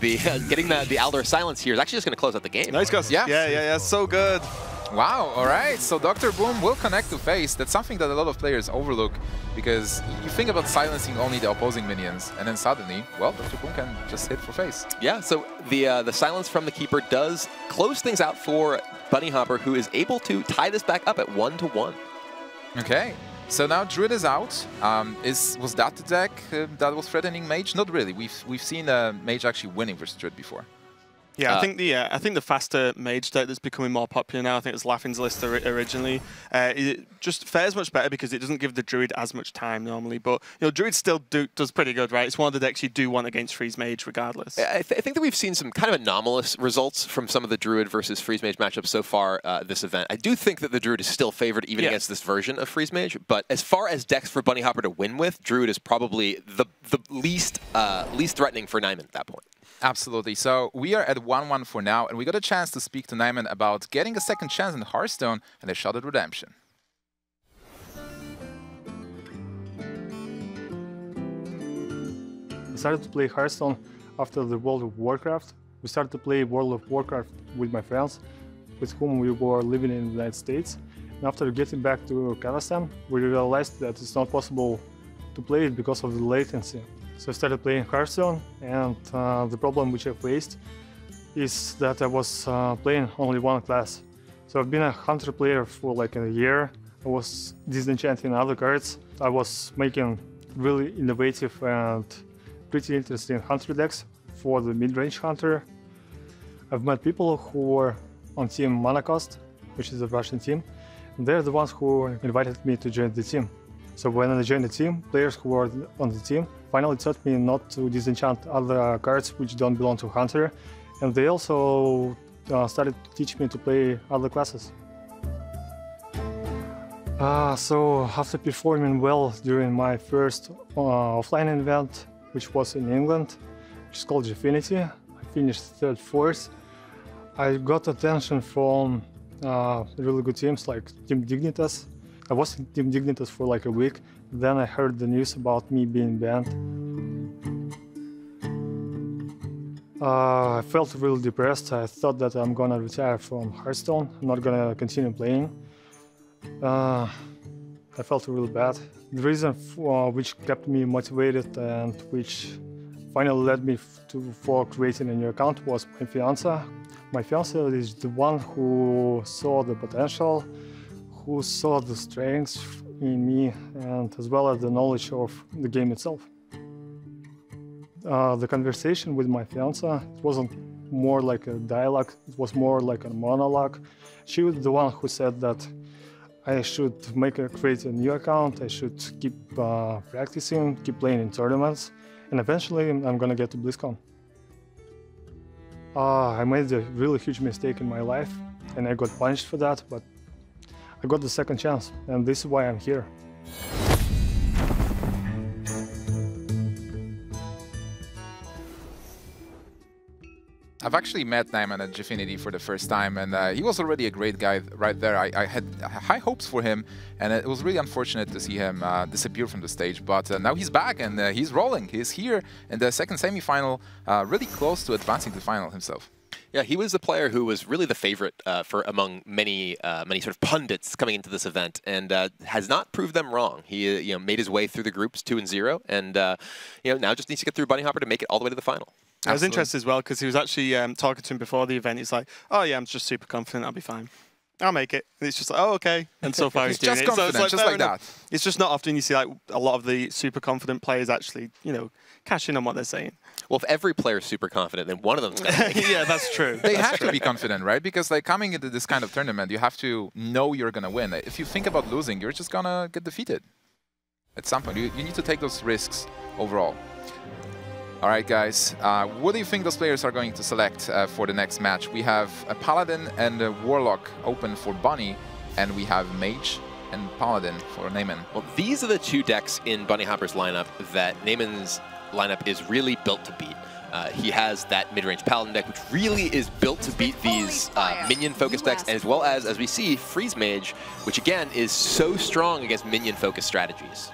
C: the uh, getting the, the Aldor silence here is actually just going to close out the game.
B: Nice, guys. Yeah, yeah, yeah, yeah, so good.
A: Wow, all right. So Dr. Boom will connect to face. That's something that a lot of players overlook because you think about silencing only the opposing minions, and then suddenly, well, Dr. Boom can just hit for face.
C: Yeah, so the uh, the silence from the Keeper does close things out for Bunny Hopper, who is able to tie this back up at one to one.
A: Okay. So now Druid is out. Um, is was that the deck uh, that was threatening Mage? Not really. We've we've seen uh, Mage actually winning versus Druid before.
B: Yeah, uh, I think the uh, I think the faster mage deck that's becoming more popular now. I think it's Laughing's list originally. Uh, it just fares much better because it doesn't give the druid as much time normally. But you know, druid still do, does pretty good, right? It's one of the decks you do want against freeze mage, regardless.
C: I, th I think that we've seen some kind of anomalous results from some of the druid versus freeze mage matchups so far uh, this event. I do think that the druid is still favored even yeah. against this version of freeze mage. But as far as decks for Bunny Hopper to win with, druid is probably the the least uh, least threatening for Naiman at that point.
A: Absolutely. So we are at 1-1 for now, and we got a chance to speak to Naiman about getting a second chance in Hearthstone and a shot at redemption.
E: I started to play Hearthstone after the World of Warcraft. We started to play World of Warcraft with my friends, with whom we were living in the United States. And after getting back to Kazakhstan, we realized that it's not possible to play it because of the latency. So I started playing Hearthstone, and uh, the problem which I faced is that I was uh, playing only one class. So I've been a hunter player for like a year. I was disenchanting other cards. I was making really innovative and pretty interesting hunter decks for the mid-range hunter. I've met people who were on team Mana Cost, which is a Russian team. And they're the ones who invited me to join the team. So when I joined the team, players who were on the team finally taught me not to disenchant other cards which don't belong to Hunter, and they also uh, started to teach me to play other classes. Uh, so after performing well during my first uh, offline event, which was in England, which is called Gfinity, I finished third fourth. I got attention from uh, really good teams like Team Dignitas, I was in Team Dignitas for like a week. Then I heard the news about me being banned. Uh, I felt really depressed. I thought that I'm gonna retire from Hearthstone. I'm not gonna continue playing. Uh, I felt really bad. The reason for, uh, which kept me motivated and which finally led me to for creating a new account was my fiance. My fiance is the one who saw the potential who saw the strengths in me and as well as the knowledge of the game itself. Uh, the conversation with my fiance it wasn't more like a dialogue, it was more like a monologue. She was the one who said that I should make a create a new account, I should keep uh, practicing, keep playing in tournaments, and eventually I'm gonna get to BlizzCon. Uh, I made a really huge mistake in my life, and I got punished for that, but I got the second chance, and this is why I'm here.
A: I've actually met Naiman at Gfinity for the first time, and uh, he was already a great guy right there. I, I, had high hopes for him, and it was really unfortunate to see him uh, disappear from the stage. But uh, now he's back, and uh, he's rolling. He's here in the second semifinal, uh, really close to advancing to the final himself.
C: Yeah, he was the player who was really the favorite uh, for among many uh, many sort of pundits coming into this event, and uh, has not proved them wrong. He uh, you know made his way through the groups two and zero, and uh, you know now just needs to get through Bunny Hopper to make it all the way to the final.
B: I was interested as well because he was actually um, talking to him before the event. He's like, "Oh yeah, I'm just super confident. I'll be fine." I'll make it. And it's just like, oh, okay. And so far he's,
A: he's doing
B: just
A: it. Confident, so it's like, just like that.
B: It's just not often you see like a lot of the super confident players actually, you know, cash in on what they're saying.
C: Well, if every player is super confident, then one of them's
B: Yeah, that's true.
A: They
B: that's
A: have
B: true.
A: to be confident, right? Because like coming into this kind of tournament, you have to know you're going to win. If you think about losing, you're just going to get defeated. At some point, you, you need to take those risks overall. All right, guys. Uh, what do you think those players are going to select uh, for the next match? We have a Paladin and a Warlock open for Bunny, and we have Mage and Paladin for Naiman.
C: Well, these are the two decks in Bunny Hopper's lineup that Naiman's lineup is really built to beat. Uh, he has that mid-range Paladin deck, which really is built to beat these uh, minion-focused decks, as well as, as we see, Freeze Mage, which again is so strong against minion-focused strategies.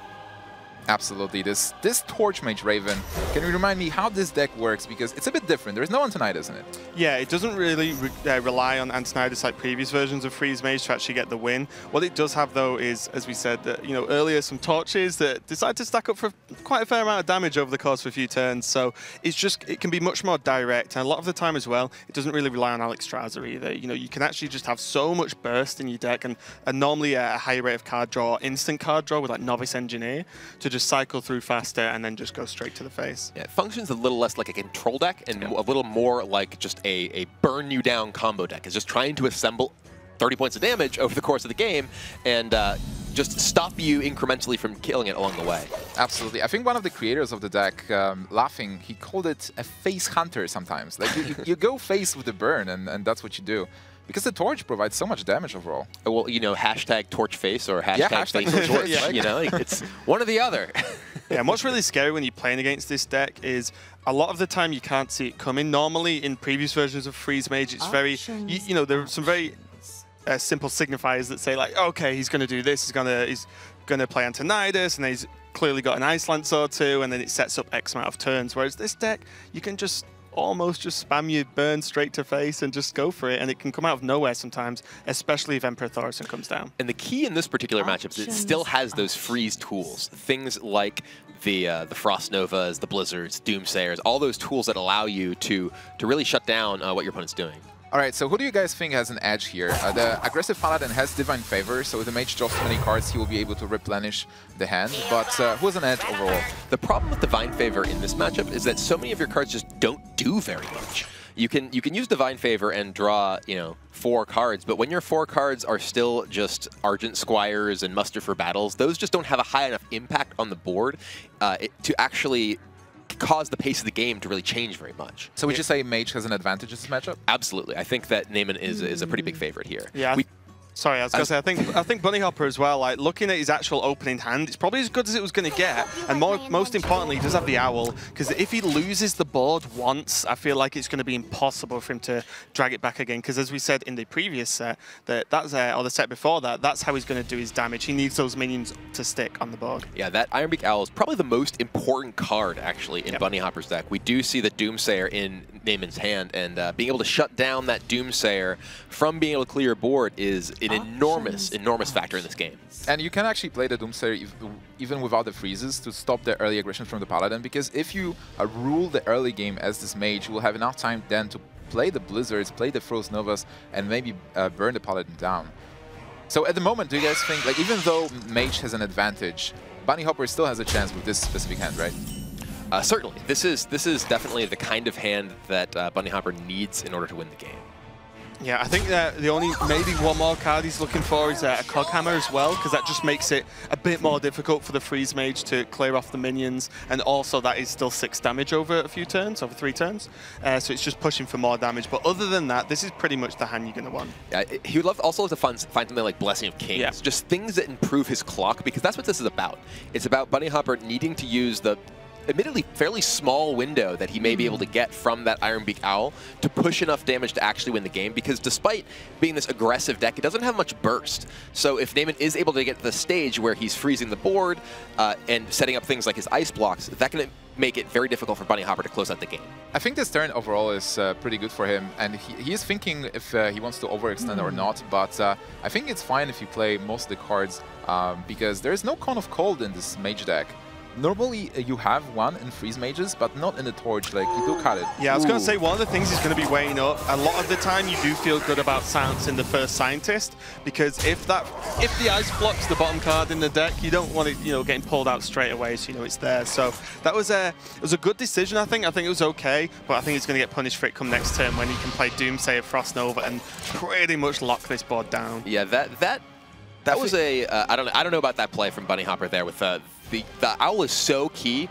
A: Absolutely. This this Torch Mage Raven, can you remind me how this deck works? Because it's a bit different. There's no Antonidas in it.
B: Yeah, it doesn't really re uh, rely on Antonidas like previous versions of Freeze Mage to actually get the win. What it does have, though, is, as we said that you know earlier, some torches that decide to stack up for quite a fair amount of damage over the course of a few turns. So it's just it can be much more direct, and a lot of the time as well, it doesn't really rely on Alexstrasza either. You know, you can actually just have so much burst in your deck, and, and normally a higher rate of card draw, instant card draw with like Novice Engineer to just cycle through faster and then just go straight to the face.
C: Yeah, it functions a little less like a control deck and yeah. a little more like just a, a burn you down combo deck. It's just trying to assemble 30 points of damage over the course of the game and uh, just stop you incrementally from killing it along the way.
A: Absolutely. I think one of the creators of the deck, um, laughing, he called it a face hunter sometimes. Like you, you, you go face with the burn and, and that's what you do. Because the torch provides so much damage overall.
C: Uh, well, you know, hashtag torch face or hashtag, yeah, hashtag face torch. yeah. You know, it's one or the other.
B: yeah, and what's really scary when you're playing against this deck is a lot of the time you can't see it coming. Normally, in previous versions of Freeze Mage, it's very, you, you know, there are some very uh, simple signifiers that say like, okay, he's going to do this, he's going to he's going to play Antonidas, and he's clearly got an Ice Lance or two, and then it sets up X amount of turns. Whereas this deck, you can just almost just spam your burn straight to face and just go for it, and it can come out of nowhere sometimes, especially if Emperor Thaurissan comes down.
C: And the key in this particular matchup is it still has those freeze tools, things like the uh, the Frost Novas, the Blizzards, Doomsayers, all those tools that allow you to to really shut down uh, what your opponent's doing.
A: All right, so who do you guys think has an edge here? Uh, the aggressive Paladin has Divine Favor, so if the Mage draws too many cards, he will be able to replenish the hand, but uh, who has an edge overall?
C: The problem with Divine Favor in this matchup is that so many of your cards just don't do very much. You can you can use Divine Favor and draw, you know, four cards, but when your four cards are still just Argent Squires and Muster for Battles, those just don't have a high enough impact on the board uh, it, to actually cause the pace of the game to really change very much.
A: So would you say Mage has an advantage in this matchup?
C: Absolutely. I think that Naiman is, is a pretty big favorite here.
B: Yeah. We, Sorry, I was going to say, I think I think Bunny Hopper as well, like looking at his actual opening hand, it's probably as good as it was going to get. And more, most importantly, he does have the Owl, because if he loses the board once, I feel like it's going to be impossible for him to drag it back again. Because as we said in the previous set, that that's uh, or the set before that, that's how he's going to do his damage. He needs those minions to stick on the board.
C: Yeah, that Ironbeak Owl is probably the most important card, actually, in yep. Bunny Hopper's deck. We do see the Doomsayer in Naiman's hand, and uh, being able to shut down that Doomsayer from being able to clear your board is an Options. enormous, enormous factor in this game.
A: And you can actually play the Doomsayer even without the freezes to stop the early aggression from the Paladin, because if you uh, rule the early game as this mage, you will have enough time then to play the Blizzards, play the Frost Novas, and maybe uh, burn the Paladin down. So at the moment, do you guys think, like, even though Mage has an advantage, Bunny Hopper still has a chance with this specific hand, right?
C: Uh, certainly. This is this is definitely the kind of hand that uh, Bunny Hopper needs in order to win the game.
B: Yeah, I think that the only, maybe one more card he's looking for is uh, a Coghammer as well, because that just makes it a bit more difficult for the Freeze Mage to clear off the minions, and also that is still six damage over a few turns, over three turns, uh, so it's just pushing for more damage. But other than that, this is pretty much the hand you're going to want.
C: Yeah, he would love also to find, find something like Blessing of Kings, yeah. just things that improve his clock, because that's what this is about. It's about Bunny Hopper needing to use the admittedly fairly small window that he may be able to get from that Ironbeak Owl to push enough damage to actually win the game because despite being this aggressive deck, it doesn't have much burst. So if Naiman is able to get to the stage where he's freezing the board uh, and setting up things like his ice blocks, that can make it very difficult for Bunny Hopper to close out the game.
A: I think this turn overall is uh, pretty good for him, and he, he is thinking if uh, he wants to overextend mm. or not, but uh, I think it's fine if you play most of the cards um, because there is no Cone of Cold in this Mage deck. Normally, uh, you have one in Freeze Mages, but not in the Torch, like, you do cut it.
B: Yeah, I was going to say, one of the things he's going to be weighing up, a lot of the time you do feel good about silencing the first Scientist, because if that, if the Ice blocks the bottom card in the deck, you don't want it, you know, getting pulled out straight away, so you know it's there. So that was a, it was a good decision, I think. I think it was okay, but I think he's going to get punished for it come next turn when he can play Doomsayer, Frost Nova, and pretty much lock this board down.
C: Yeah, that, that that was a uh, I don't I don't know about that play from Bunny Hopper there with uh, the the owl is so key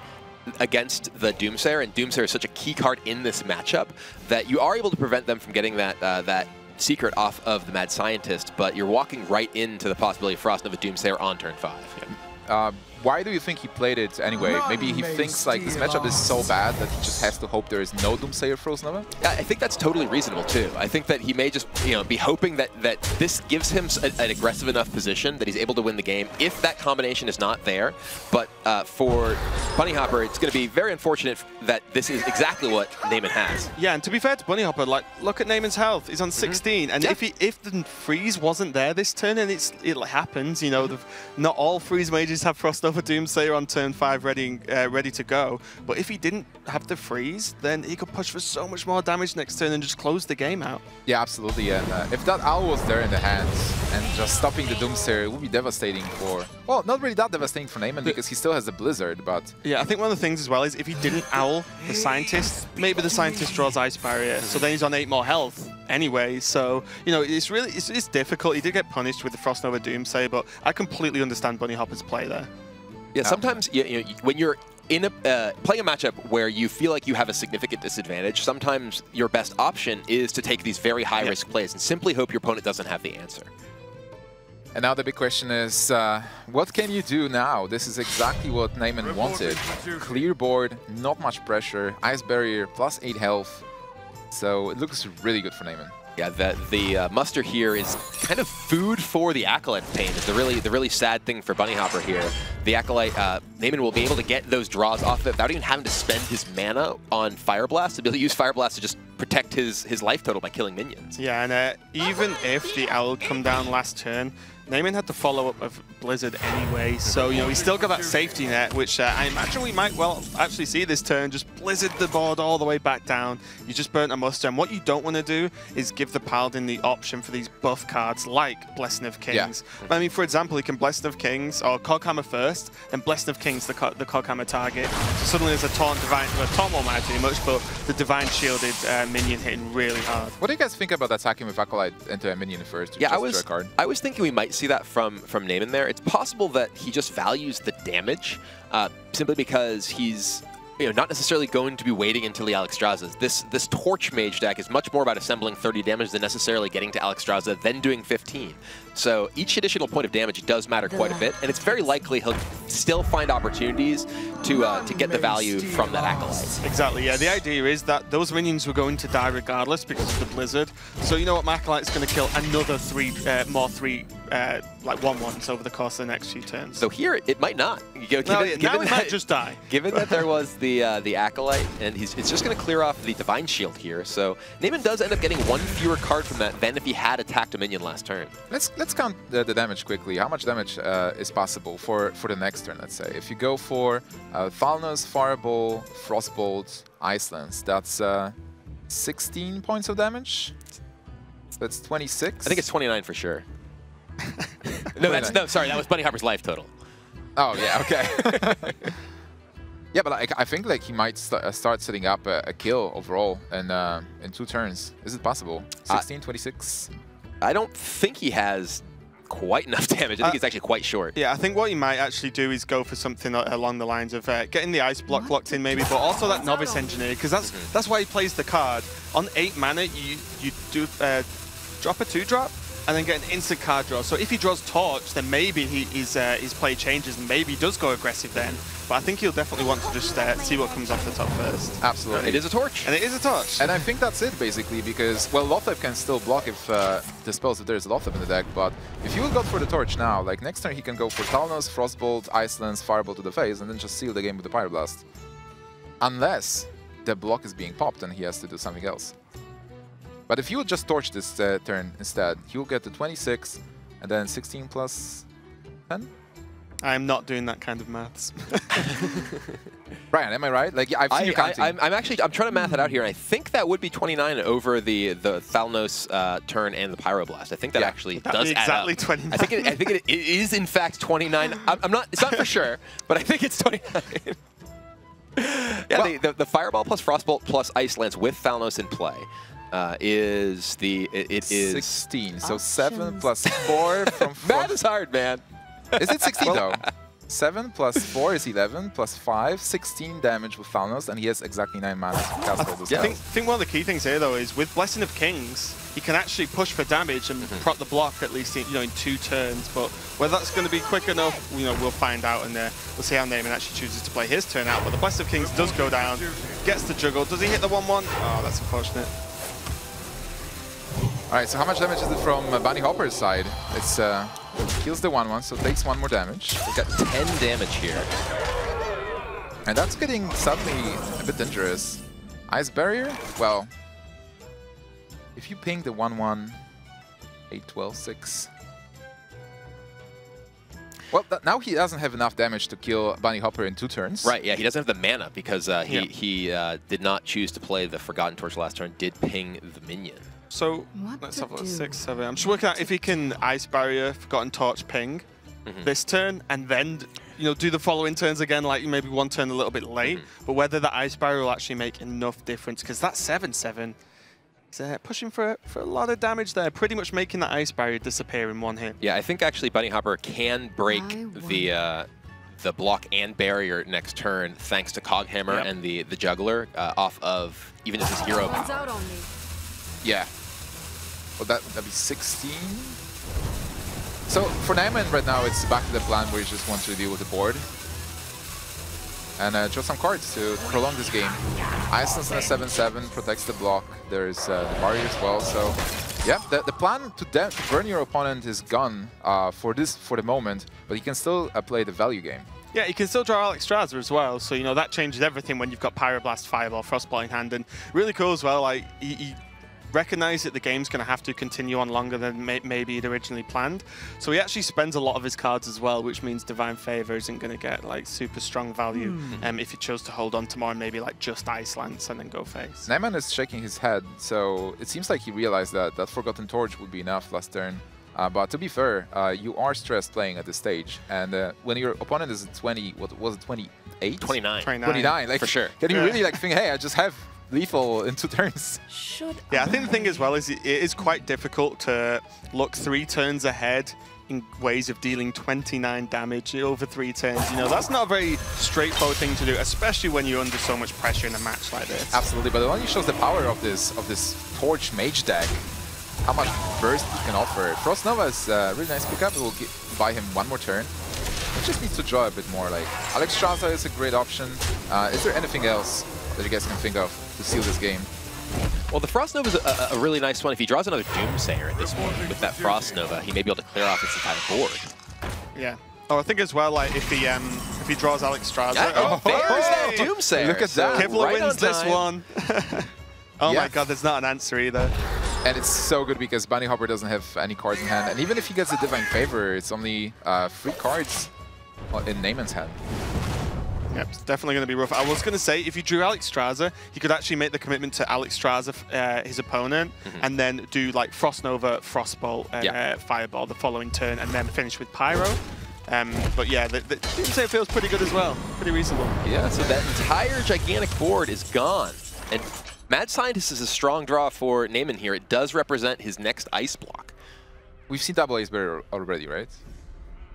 C: against the Doomsayer, and Doomsayer is such a key card in this matchup that you are able to prevent them from getting that uh, that Secret off of the Mad Scientist, but you're walking right into the possibility of Frost Nova Doomsayer on turn 5.
A: Uh, why do you think he played it anyway? Maybe he thinks like this matchup is so bad that he just has to hope there is no Doomsayer Frost Nova?
C: Yeah, I think that's totally reasonable too. I think that he may just you know be hoping that that this gives him a, an aggressive enough position that he's able to win the game if that combination is not there. But uh, for Bunny Hopper, it's going to be very unfortunate that this is exactly what Naiman has.
B: Yeah, and to be fair to Bunny Hopper, like look at Naiman's health. He's on
C: Mm-hmm.
B: 16, and
C: Yeah.
B: if he if the freeze wasn't there this turn, and it's it happens, you know, the, not all freeze mages have Frost Nova Doomsayer on turn five ready uh, ready to go. But if he didn't have the freeze, then he could push for so much more damage next turn and just close the game out.
A: Yeah, absolutely. And uh, if that owl was there in the hands and just stopping the Doomsayer it would be devastating for... Well, not really that devastating for Naiman because he still has the Blizzard, but...
B: Yeah, I think one of the things as well is if he didn't owl the scientist, maybe the scientist draws ice barrier, so then he's on eight more health anyway. So you know, it's really it's, it's difficult. He did get punished with the Frost Nova Doomsayer, but I completely understand Bunny Hopper's play there.
C: Yeah, sometimes you, you know, when you're in a uh, playing a matchup where you feel like you have a significant disadvantage, sometimes your best option is to take these very high risk plays and simply hope your opponent doesn't have the answer.
A: And now the big question is, uh, what can you do now? This is exactly what Naiman wanted. Clear board, not much pressure, ice barrier, plus 8 health. So it looks really good for Naiman.
C: Yeah, the the uh, muster here is kind of food for the acolyte pain. Is the really the really sad thing for Bunny Hopper here. The acolyte uh, Naiman will be able to get those draws off of it without even having to spend his mana on Fire Blast to be able to use Fire Blast to just protect his his life total by killing minions.
B: Yeah, and uh, even if the owl come down last turn, Naiman had to follow up with Blizzard anyway, so you know he's still got that safety net, which uh, I imagine we might well actually see this turn. Just Blizzard the board all the way back down. You just burnt a muster, and what you don't want to do is give the Paladin the option for these buff cards like Blessing of
A: Yeah.
B: Kings. I mean, for example, he can Blessing of Kings or Coghammer first, then Blessing of Kings the co the Coghammer target. So suddenly there's a Taunt Divine, well, Taunt won't matter too much, but the Divine shielded uh, minion hitting really hard.
A: What do you guys think about attacking with Acolyte into a minion first? to
C: Yeah, I was
A: a card?
C: I was thinking we might see that from from Naiman there. It's possible that he just values the damage uh, simply because he's you know not necessarily going to be waiting until the Alexstrasza. This this Torch Mage deck is much more about assembling 30 damage than necessarily getting to Alexstrasza, then doing 15. So each additional point of damage does matter quite a bit, and it's very likely he'll still find opportunities to uh, to get the value from that acolyte.
B: Exactly, yeah. The idea is that those minions were going to die regardless because of the blizzard. So you know what, Macalite's going to kill another three, uh, more three, uh, like one ones over the course of the next few turns.
C: So here it might not. You know,
B: now,
C: given-
B: now
C: given
B: it
C: that-
B: might just die.
C: Given that there was the uh, the acolyte, and he's it's just going to clear off the divine shield here. So Naiman does end up getting one fewer card from that than if he had attacked a minion last turn.
A: Let's let's count the, the damage quickly. How much damage uh, is possible for for the next turn? Let's say if you go for uh, Thalnos, Fireball, Frostbolt, Ice Lance, that's uh, 16 points of damage. That's 26.
C: I think it's 29 for sure. no, that's no. Sorry, that was Bunny Hopper's life total.
A: Oh yeah, okay. yeah, but like, I think like he might st uh, start setting up a, a kill overall in uh, in two turns. Is it possible?
C: Uh,
A: 16, 26.
C: I don't think he has quite enough damage. I think
B: Uh,
C: he's actually quite short.
B: Yeah, I think what he might actually do is go for something along the lines of uh, getting the ice block locked in, maybe, but also that novice engineer, because that's
C: Mm-hmm.
B: that's why he plays the card. On eight mana, you you do uh, drop a two drop. And then get an instant card draw. So if he draws Torch, then maybe he, his uh, his play changes and maybe he does go aggressive then. But I think he'll definitely want to just uh, see what comes off the top first.
A: Absolutely.
C: It is a torch.
B: And it is a Torch.
A: And I think that's it, basically, because, well, Lothep can still block if uh, the spells if there's Lothep in the deck, but if you would go for the Torch now, like next turn he can go for Thalnos, Frostbolt, Ice Lance, Fireball to the face, and then just seal the game with the Pyroblast. Unless the block is being popped and he has to do something else. But if you would just Torch this uh, turn instead, he will get the 26, and then 16 plus 10?
B: I'm not doing that kind of maths.
A: Brian, am I right? Like, I've seen
C: I,
A: you counting.
C: am I'm actually I'm trying to math it out here, and I think that would be 29 over the the Thalnos uh, turn and the Pyroblast. I think that
A: Yeah.
C: actually
B: That'd
C: does
B: be
C: add
B: exactly
C: up.
B: 29.
C: I think it, I think it, it is in fact 29. I'm, I'm not. It's not for sure, but I think it's 29. yeah,
A: Well-
C: the, the, the Fireball plus Frostbolt plus Ice Lance with Thalnos in play uh, is the it, it is.
A: 16, so 7 plus 4 from...
C: Math is hard, man.
A: Is it 16 though? 7 plus 4 is 11, plus 5, 16 damage with Thalnos, and he has exactly 9 mana to cast all those
B: I
A: spells.
B: think, think one of the key things here, though, is with Blessing of Kings, he can actually push for damage and
C: Mm-hmm.
B: prot the block at least in, you know in two turns. But whether that's going to be quick enough, you know, we'll find out, and uh, we'll see how Naiman actually chooses to play his turn out. But the Blessing of Kings does go down, gets the juggle. Does he hit the one-one? Oh, that's unfortunate.
A: All right, so how much damage is it from uh, Bunny Hopper's side? It's uh, kills the 1-1, so takes one more damage.
C: We've got 10 damage here.
A: And that's getting suddenly a bit dangerous. Ice Barrier? Well, if you ping the 1-1, 8, 12, 6. Well, th now he doesn't have enough damage to kill Bunny Hopper in two turns.
C: Right, yeah, he doesn't have the mana because uh, he,
B: Yeah.
C: he uh, did not choose to play the Forgotten Torch last turn, did ping the minion.
B: So
F: What
B: let's have a look. Six, seven. I'm just working out if he can Ice Barrier, Forgotten Torch, ping
C: Mm-hmm.
B: this turn, and then you know do the following turns again, like maybe one turn a little bit late.
C: Mm-hmm.
B: But whether the Ice Barrier will actually make enough difference, because that seven seven. is, uh, pushing for for a lot of damage there, pretty much making that ice barrier disappear in one hit.
C: Yeah, I think actually Bunny Hopper can break the uh, the block and barrier next turn thanks to Coghammer
B: Yep.
C: and the, the Juggler uh, off of even just his hero power.
F: out on me.
A: Yeah. Well, that, that'd be 16. So for Naiman right now, it's back to the plan where he just wants to deal with the board. And uh, draw some cards to prolong this game. Ice Lance in a 7-7, protects the block. There's uh, the barrier as well, so... Yeah, the, the plan to, to burn your opponent is gone uh, for this for the moment, but he can still uh, play the value game.
B: Yeah, you can still draw Alexstrasza as well, so you know that changes everything when you've got Pyroblast, Fireball, Frostbolt in hand, and really cool as well. Like he, he recognized that the game's going to have to continue on longer than may, maybe he'd originally planned, so he actually spends a lot of his cards as well, which means Divine Favor isn't going to get like super strong value um, if he chose to hold on to more and maybe like just Ice Lance and then go face.
A: Naiman is shaking his head, so it seems like he realized that that Forgotten Torch would be enough last turn. Uh, but to be fair, uh, you are stressed playing at this stage, and uh, when your opponent is at 20, what was it, 28?
C: 29.
B: 29.
A: 29, like
C: For sure.
A: Can you
B: Yeah.
A: really like think, hey, I just have lethal in two turns?
F: Should
B: Yeah, I think the thing as well is it it is quite difficult to look three turns ahead in ways of dealing 29 damage over three turns. You know, that's not a very straightforward thing to do, especially when you're under so much pressure in a match like this.
A: Absolutely, but it only shows the power of this of this Torch Mage deck. How much burst it can offer. Frost Nova is a really nice pickup. It will gi- buy him one more turn. He just needs to draw a bit more. Like Alexstrasza is a great option. Uh, is there anything else that you guys can think of to seal this game?
C: Well, the Frost Nova is a, a really nice one. If he draws another Doomsayer at this point with that Frost Nova, he may be able to clear off his entire board.
B: Yeah. Oh, I think as well, like if he um if he draws Alexstrasza,
C: Yeah,
B: oh,
C: there's that
B: hey!
C: Doomsayer.
A: Look at
C: So
A: that.
B: Kibler
C: right
B: wins
C: on
B: this one. oh
A: Yeah.
B: my god, there's not an answer either.
A: And it's so good because Bunny Hopper doesn't have any cards in hand. And even if he gets a Divine Favor, it's only uh, three cards in Naiman's hand.
B: Yep, it's definitely going to be rough. I was going to say, if you drew Alexstrasza, he could actually make the commitment to Alexstrasza, uh, his opponent, and then do like Frost Nova, Frostbolt, uh,
C: Yeah.
B: uh, Fireball the following turn, and then finish with Pyro. Um, but yeah, the, the Doomsday feels pretty good as well. Pretty reasonable.
C: Yeah, so that entire gigantic board is gone. And Mad Scientist is a strong draw for Naiman here. It does represent his next ice block.
A: We've seen Double Ice Barrier already, right?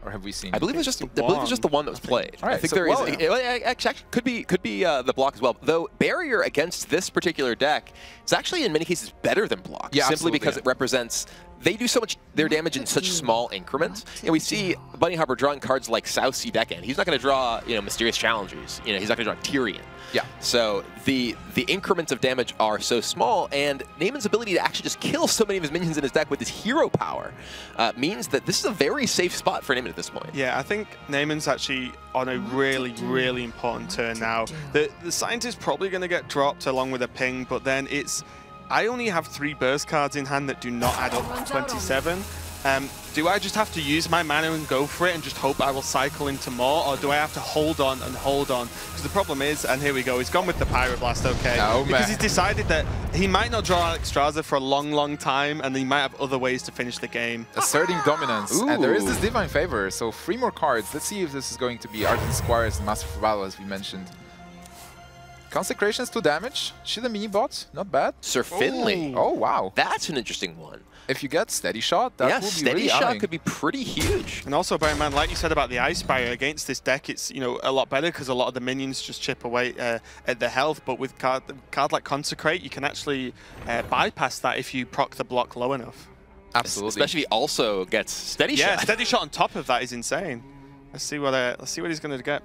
A: Or have we seen?
C: I believe it's just I believe it's just the one that was played.
A: All right,
C: I think
A: so-
C: there is.
A: well,
C: it- it actually, actually could be could be uh, the block as well. Though barrier against this particular deck is actually in many cases better than block.
A: Yeah,
C: simply because
A: yeah.
C: it represents they do so much their damage in such small increments. And we see Bunny Hopper drawing cards like Southsea Deckhand. He's not going to draw you know mysterious challengers. You know he's not going to draw Tirion.
A: Yeah.
C: So the the increments of damage are so small, and Naiman's ability to actually just kill so many of his minions in his deck with his hero power uh, means that this is a very safe spot for Naiman at this point.
B: Yeah, I think Naiman's actually on a really, really important turn now. The the scientist probably going to get dropped along with a ping, but then it's I only have three burst cards in hand that do not add up to 27. Um, do I just have to use my mana and go for it and just hope I will cycle into more, or do I have to hold on and hold on? Because the problem is, and here we go, he's gone with the Pyroblast, okay?
A: Oh,
B: because
A: man.
B: he's decided that he might not draw Alexstrasza for a long, long time, and he might have other ways to finish the game.
A: Asserting dominance. Ooh. And there is this Divine Favor, so three more cards. Let's see if this is going to be Argent Squires and Muster for Battle, as we mentioned. Consecration is 2 damage. She's a mini bot, not bad.
C: Sir Finley.
A: Oh, wow.
C: That's an interesting one.
A: If you get Steady Shot, that
C: yeah,
A: would be
C: steady
A: really
C: shot
A: annoying.
C: could be pretty huge.
B: And also, bear in mind, like you said about the Ice Spire, against this deck, it's you know a lot better because a lot of the minions just chip away uh, at the health. But with card, card like Consecrate, you can actually uh, bypass that if you proc the block low enough.
A: Absolutely.
C: Especially if he also gets steady
B: Yeah,
C: shot.
B: steady shot on top of that is insane. Let's see what uh, let's see what he's gonna get.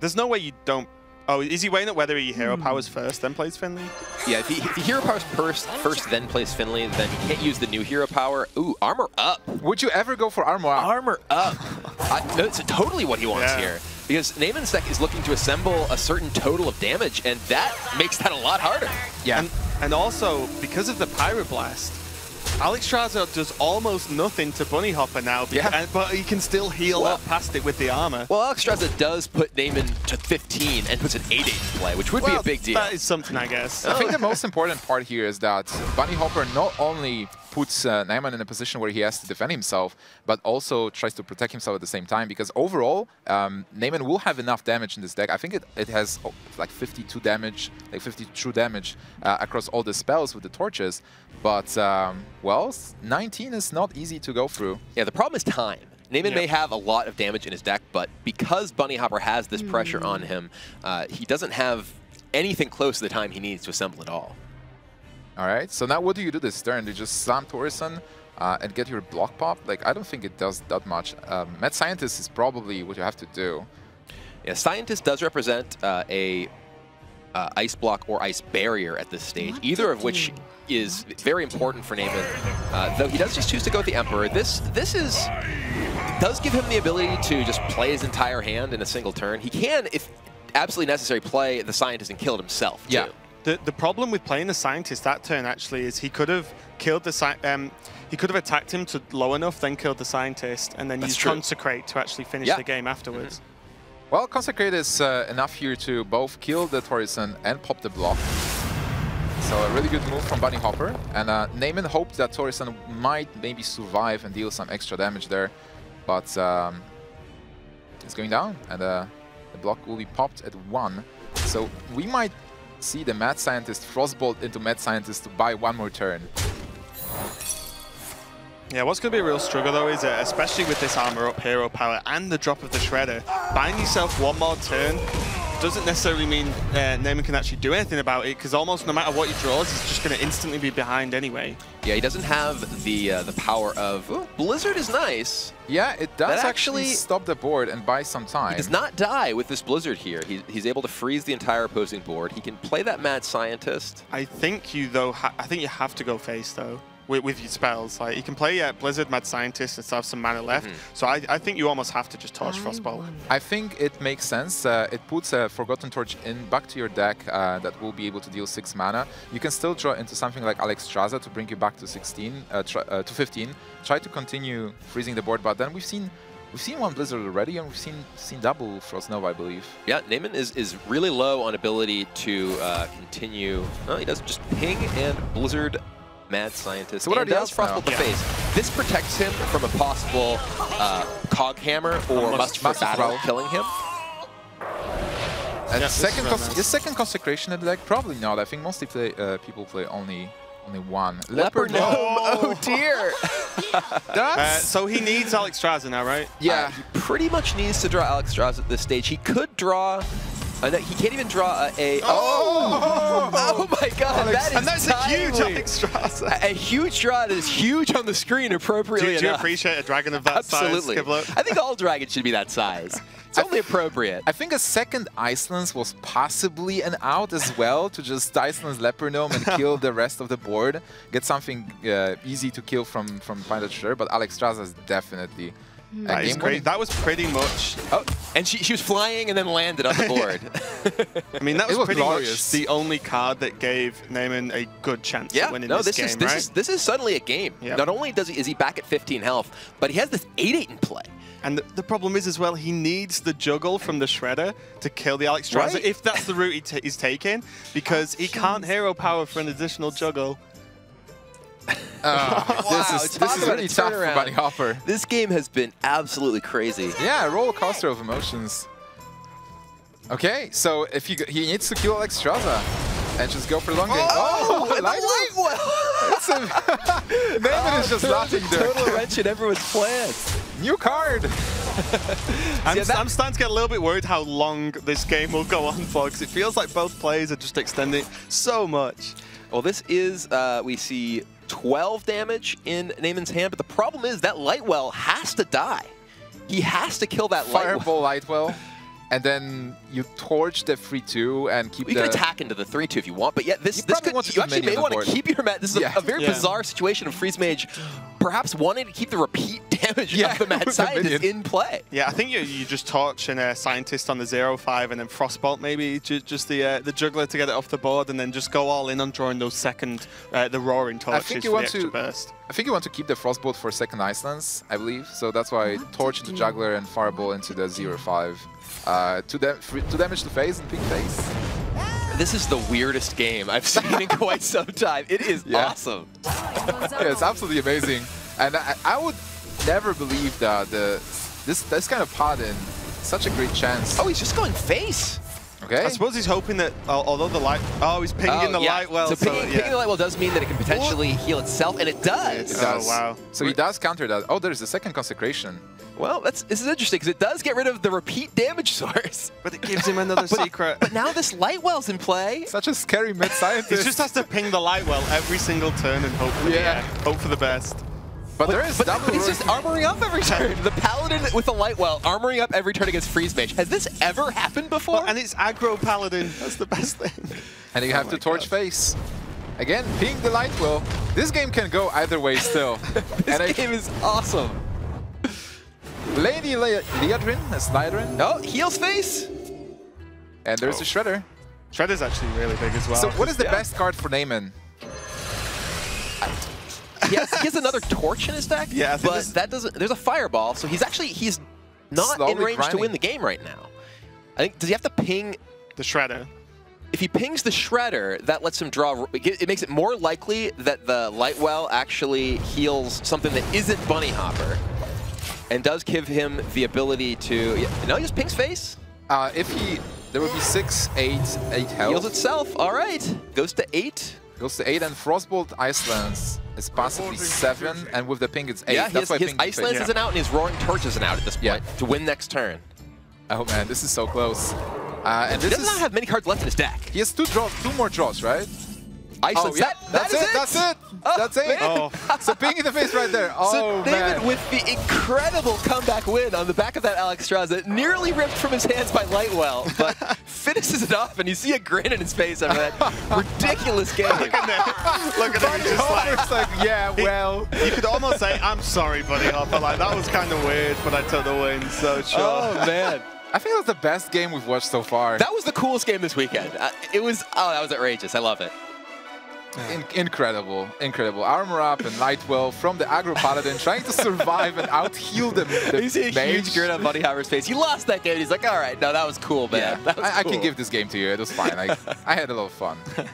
B: There's no way you don't. Oh, is he weighing up whether he hero hmm. powers first, then plays Finley?
C: Yeah, if he, if he hero powers first, first, then plays Finley, then he can't use the new hero power. Ooh, armor up.
A: Would you ever go for armor up?
C: Armor up. I, that's totally what he wants
B: Yeah.
C: here. Because Naiman's deck is looking to assemble a certain total of damage, and that makes that a lot harder.
A: Yeah.
B: And, and also, because of the Pyroblast, Alexstrasza does almost nothing to Bunny Hopper now, beca-
A: Yeah.
B: and- but he can still heal
C: Well-
B: up past it with the armor.
C: Well, Alexstrasza does put Naiman to 15 and puts an 8-8 in play, which would be a big deal.
B: That is something, I guess.
A: I think the most important part here is that Bunny Hopper not only puts uh, Naiman in a position where he has to defend himself, but also tries to protect himself at the same time. Because overall, um, Naiman will have enough damage in this deck. I think it, it has oh, like 52 damage, like 50 true damage uh, across all the spells with the torches. But, um, well, 19 is not easy to go through.
C: Yeah, the problem is time. Naiman
B: Yep.
C: may have a lot of damage in his deck, but because Bunny Hopper has this pressure on him, uh, he doesn't have anything close to the time he needs to assemble it all.
A: All right, so now what do you do this turn? Do you just slam Thaurissan uh, and get your block pop? Like, I don't think it does that much. Um, Mad Scientist is probably what you have to do.
C: Yeah, Scientist does represent uh, a uh, ice block or ice barrier at this stage, either of which is very important for Naiman. Uh, though he does just choose to go with the Emperor. This this is does give him the ability to just play his entire hand in a single turn. He can, if absolutely necessary, play the Scientist and kill it himself.
A: Yeah.
B: The, the problem with playing the scientist that turn actually is he could have killed the um, he could have attacked him to low enough, then killed the scientist, and then
C: That's
B: used
C: true.
B: consecrate to actually finish
C: Yeah.
B: the game afterwards.
A: Well, Consecrate is uh, enough here to both kill the Thaurissan and pop the block. So a really good move from Bunny Hopper. And uh, Naiman hoped that Thaurissan might maybe survive and deal some extra damage there. But um, it's going down, and uh, the block will be popped at one. So we might see the Mad Scientist Frostbolt into Mad Scientist to buy one more turn.
B: Yeah, what's going to be a real struggle though is, uh, especially with this armor up hero power and the drop of the shredder, buying yourself one more turn doesn't necessarily mean uh, Naiman can actually do anything about it because almost no matter what he draws, he's just going to instantly be behind anyway.
C: Yeah, he doesn't have the uh, the power of ooh, Blizzard is nice.
A: Yeah, it does actually
C: actually-
A: stop the board and buy some time.
C: He does not die with this Blizzard here. He, he's able to freeze the entire opposing board. He can play that Mad Scientist.
B: I think you though, ha I think you have to go face though. With, with your spells, like you can play uh, Blizzard, Mad Scientist, and still have some mana left.
C: Mm-hmm.
B: So I, I think you almost have to just torch Frostbolt.
A: I think it makes sense. Uh, it puts a Forgotten Torch in back to your deck uh, that will be able to deal 6 mana. You can still draw into something like Alexstrasza to bring you back to 16, uh, try, uh, to 15. Try to continue freezing the board, but then we've seen we've seen one Blizzard already, and we've seen seen double Frost Nova, I believe.
C: Yeah, Naiman is, is really low on ability to uh, continue. Well, he does just ping and Blizzard Mad Scientist.
A: So what
C: and does
A: odds now?
C: Frostbolt to face. This protects him from a possible uh, Coghammer or Must for
A: Massive
C: Battle killing him.
A: And
B: this
A: second,
B: is
A: cons-
B: nice.
A: is second consecration in the deck? Probably not. I think mostly play, uh, people play only only one.
C: Leper Gnome. Oh dear.
B: Uh, so he needs Alexstrasza now, right?
A: yeah.
C: Uh, he pretty much needs to draw Alexstrasza at this stage. He could draw. Uh, no, he can't even draw a. a oh! oh! my God! that is
B: and that's a huge
C: timely.
B: Alexstrasza.
C: A, a huge draw that is huge on the screen,
B: Do,
C: appropriately
B: do you appreciate a dragon of that
C: Absolutely.
B: size, Kibler?
C: I think all dragons should be that size. It's only appropriate.
A: I think a second Ice Lance was possibly an out as well to just Iceland's Leper Gnome and kill the rest of the board. Get something uh, easy to kill from from Pilot Sure, but Alexstrasza is definitely
B: That is
A: game
B: crazy. That was pretty much.
C: Oh, and she, she was flying and then landed on the board.
B: I mean, that was,
A: was
B: pretty
A: glorious.
B: much the only card that gave Naiman a good chance
C: yeah,
B: of winning
C: no,
B: this,
C: this,
B: game,
C: is this
B: right?
C: is this is suddenly a game.
B: Yep.
C: Not only does he is he back at 15 health, but he has this 8-8 in play.
B: And the, the problem is as well, he needs the juggle from the Shredder to kill the Alexstrasza,
C: Right.
B: if that's the route he ta he's taking, because he ah, can't hero power for an additional juggle.
A: Oh,
C: Wow,
A: this is,
C: talk
A: this is really
C: a
A: tough for
C: turnaround.
A: Bunny Hopper.
C: This game has been absolutely crazy.
A: Yeah, a roller coaster of emotions. Okay, so if he he needs to kill Alexstrasza and just go for long game.
C: Oh, and the
A: light
C: light well.
A: It's a- Naiman is just laughing there.
D: Total wrench in everyone's plans.
A: New card.
B: I'm,
C: Yeah, that-
B: I'm starting to get a little bit worried how long this game will go on for because it feels like both players are just extending so much.
C: Well, this is, uh, we see 12 damage in Naiman's hand, but the problem is that Lightwell has to die. He has to kill that Lightwell.
A: Fireball Lightwell. And then you torch the 3-2 and keep
C: You
A: the...
C: can attack into the 3-2 if you want, but yeah, this,
A: You
C: this could, you actually may want to keep your meta. This is
A: Yeah.
C: a, a very
B: Yeah.
C: bizarre situation of Freeze Mage perhaps wanting to keep the repeat damage
A: Yeah,
C: of the Mad Scientist in play.
B: Yeah, I think you, you just torch and a scientist on the zero five and then frostbolt maybe ju- just the uh, the juggler to get it off the board and then just go all in on drawing those second uh, the roaring torches
A: think
B: for
A: you
B: the
A: want
B: extra
A: to-
B: burst.
A: I think you want to keep the Frostbolt for second Ice Lance, I believe. So that's why Torch into Juggler and Fireball into the 0-5. Uh, two, da free- two damage to face and pink face.
C: This is the weirdest game I've seen in quite some time. It is
A: Yeah.
C: awesome.
A: Yeah, it's absolutely amazing. And I, I would never believe that the this this kind of paladin, such a great chance.
C: Oh, he's just going face.
A: okay.
B: I suppose he's hoping that al- although the light oh he's pinging oh, the
C: yeah.
B: light well
C: so
B: so,
C: pinging,
B: yeah.
C: pinging the light well does mean that it can potentially heal itself, and it does.
A: It does.
B: Oh, wow.
A: So he does counter that. Oh, there's the second consecration.
C: Well, that's this is interesting because it does get rid of the repeat damage source.
B: but it gives him another secret.
C: But now this Lightwell's in play.
A: Such a scary mid
B: He just has to ping the light well every single turn and hope for
A: Yeah.
B: the hope for the best.
A: but there is
C: But
A: double
C: he's just armoring up every turn. The Paladin with the Lightwell armoring up every turn against Freeze Mage. Has this ever happened before?
B: And it's aggro paladin. That's the best thing.
A: and you have
B: Oh
A: to torch
B: God.
A: face. Again, ping the light will. This game can go either way still.
C: this
A: and I,
C: game is awesome.
A: Lady Le Leodrin, a Slytherin,
C: Oh, heals face.
A: and there's
B: Oh.
A: the Shredder.
B: Shredder's actually really big as well.
A: So what is the
C: yeah.
A: best card for Naiman?
C: He has, he has another torch in his deck.
B: Yeah,
C: but
B: this-
C: that doesn't. There's a fireball, so he's actually he's not
A: Slowly
C: in range to win the game right now. I think does he have to ping?
B: the Shredder?
C: If he pings the shredder, that lets him draw. It makes it more likely that the Lightwell actually heals something that isn't Bunny Hopper, and does give him the ability to. No, he just pings face.
A: Uh, if he, there would be six, eight, eight health.
C: Heals itself. All right, goes to eight.
A: Goes to eight, and Frostbolt Icelands is possibly seven, and with the ping it's eight.
C: Yeah,
A: That's
C: his,
A: why
C: his
A: ping
C: Ice
A: face.
C: Lance isn't out and his Roaring Torch isn't out at this point
A: Yeah.
C: to win next turn.
A: Oh man, this is so close. Uh, and
C: He does
A: is
C: not have many cards left in his deck.
A: he has two draws, two more draws, right?
C: Ice
A: Oh yeah,
C: that,
A: that's
C: that is
A: it, That's it.
C: Oh,
A: That's it.
B: Oh.
A: So ping in the face right there. Oh
C: So David
A: man.
C: with the incredible comeback win on the back of that Alexstrasza, nearly ripped from his hands by Lightwell, but finishes it off, and you see a grin in his face after that ridiculous game.
B: Look at him. Look at. He's just like,
A: like, yeah, well.
B: you could almost say, I'm sorry, Bunny Hopper. Like, that was kind of weird, but I took the win, so sure.
C: Oh man,
A: I think that was the best game we've watched so far.
C: that was the coolest game this weekend. Uh, it was oh, that was outrageous. I love it.
A: In- incredible, incredible. Armor up and Lightwell from the aggro paladin trying to survive and out heal them. The
C: You see a
A: mage.
C: huge grin on Bunny Hopper's face. He lost that game. He's like, all right, no, that was cool, man.
A: Yeah,
C: was
A: I, I can give this game to you. It was fine. I, I had a lot of fun.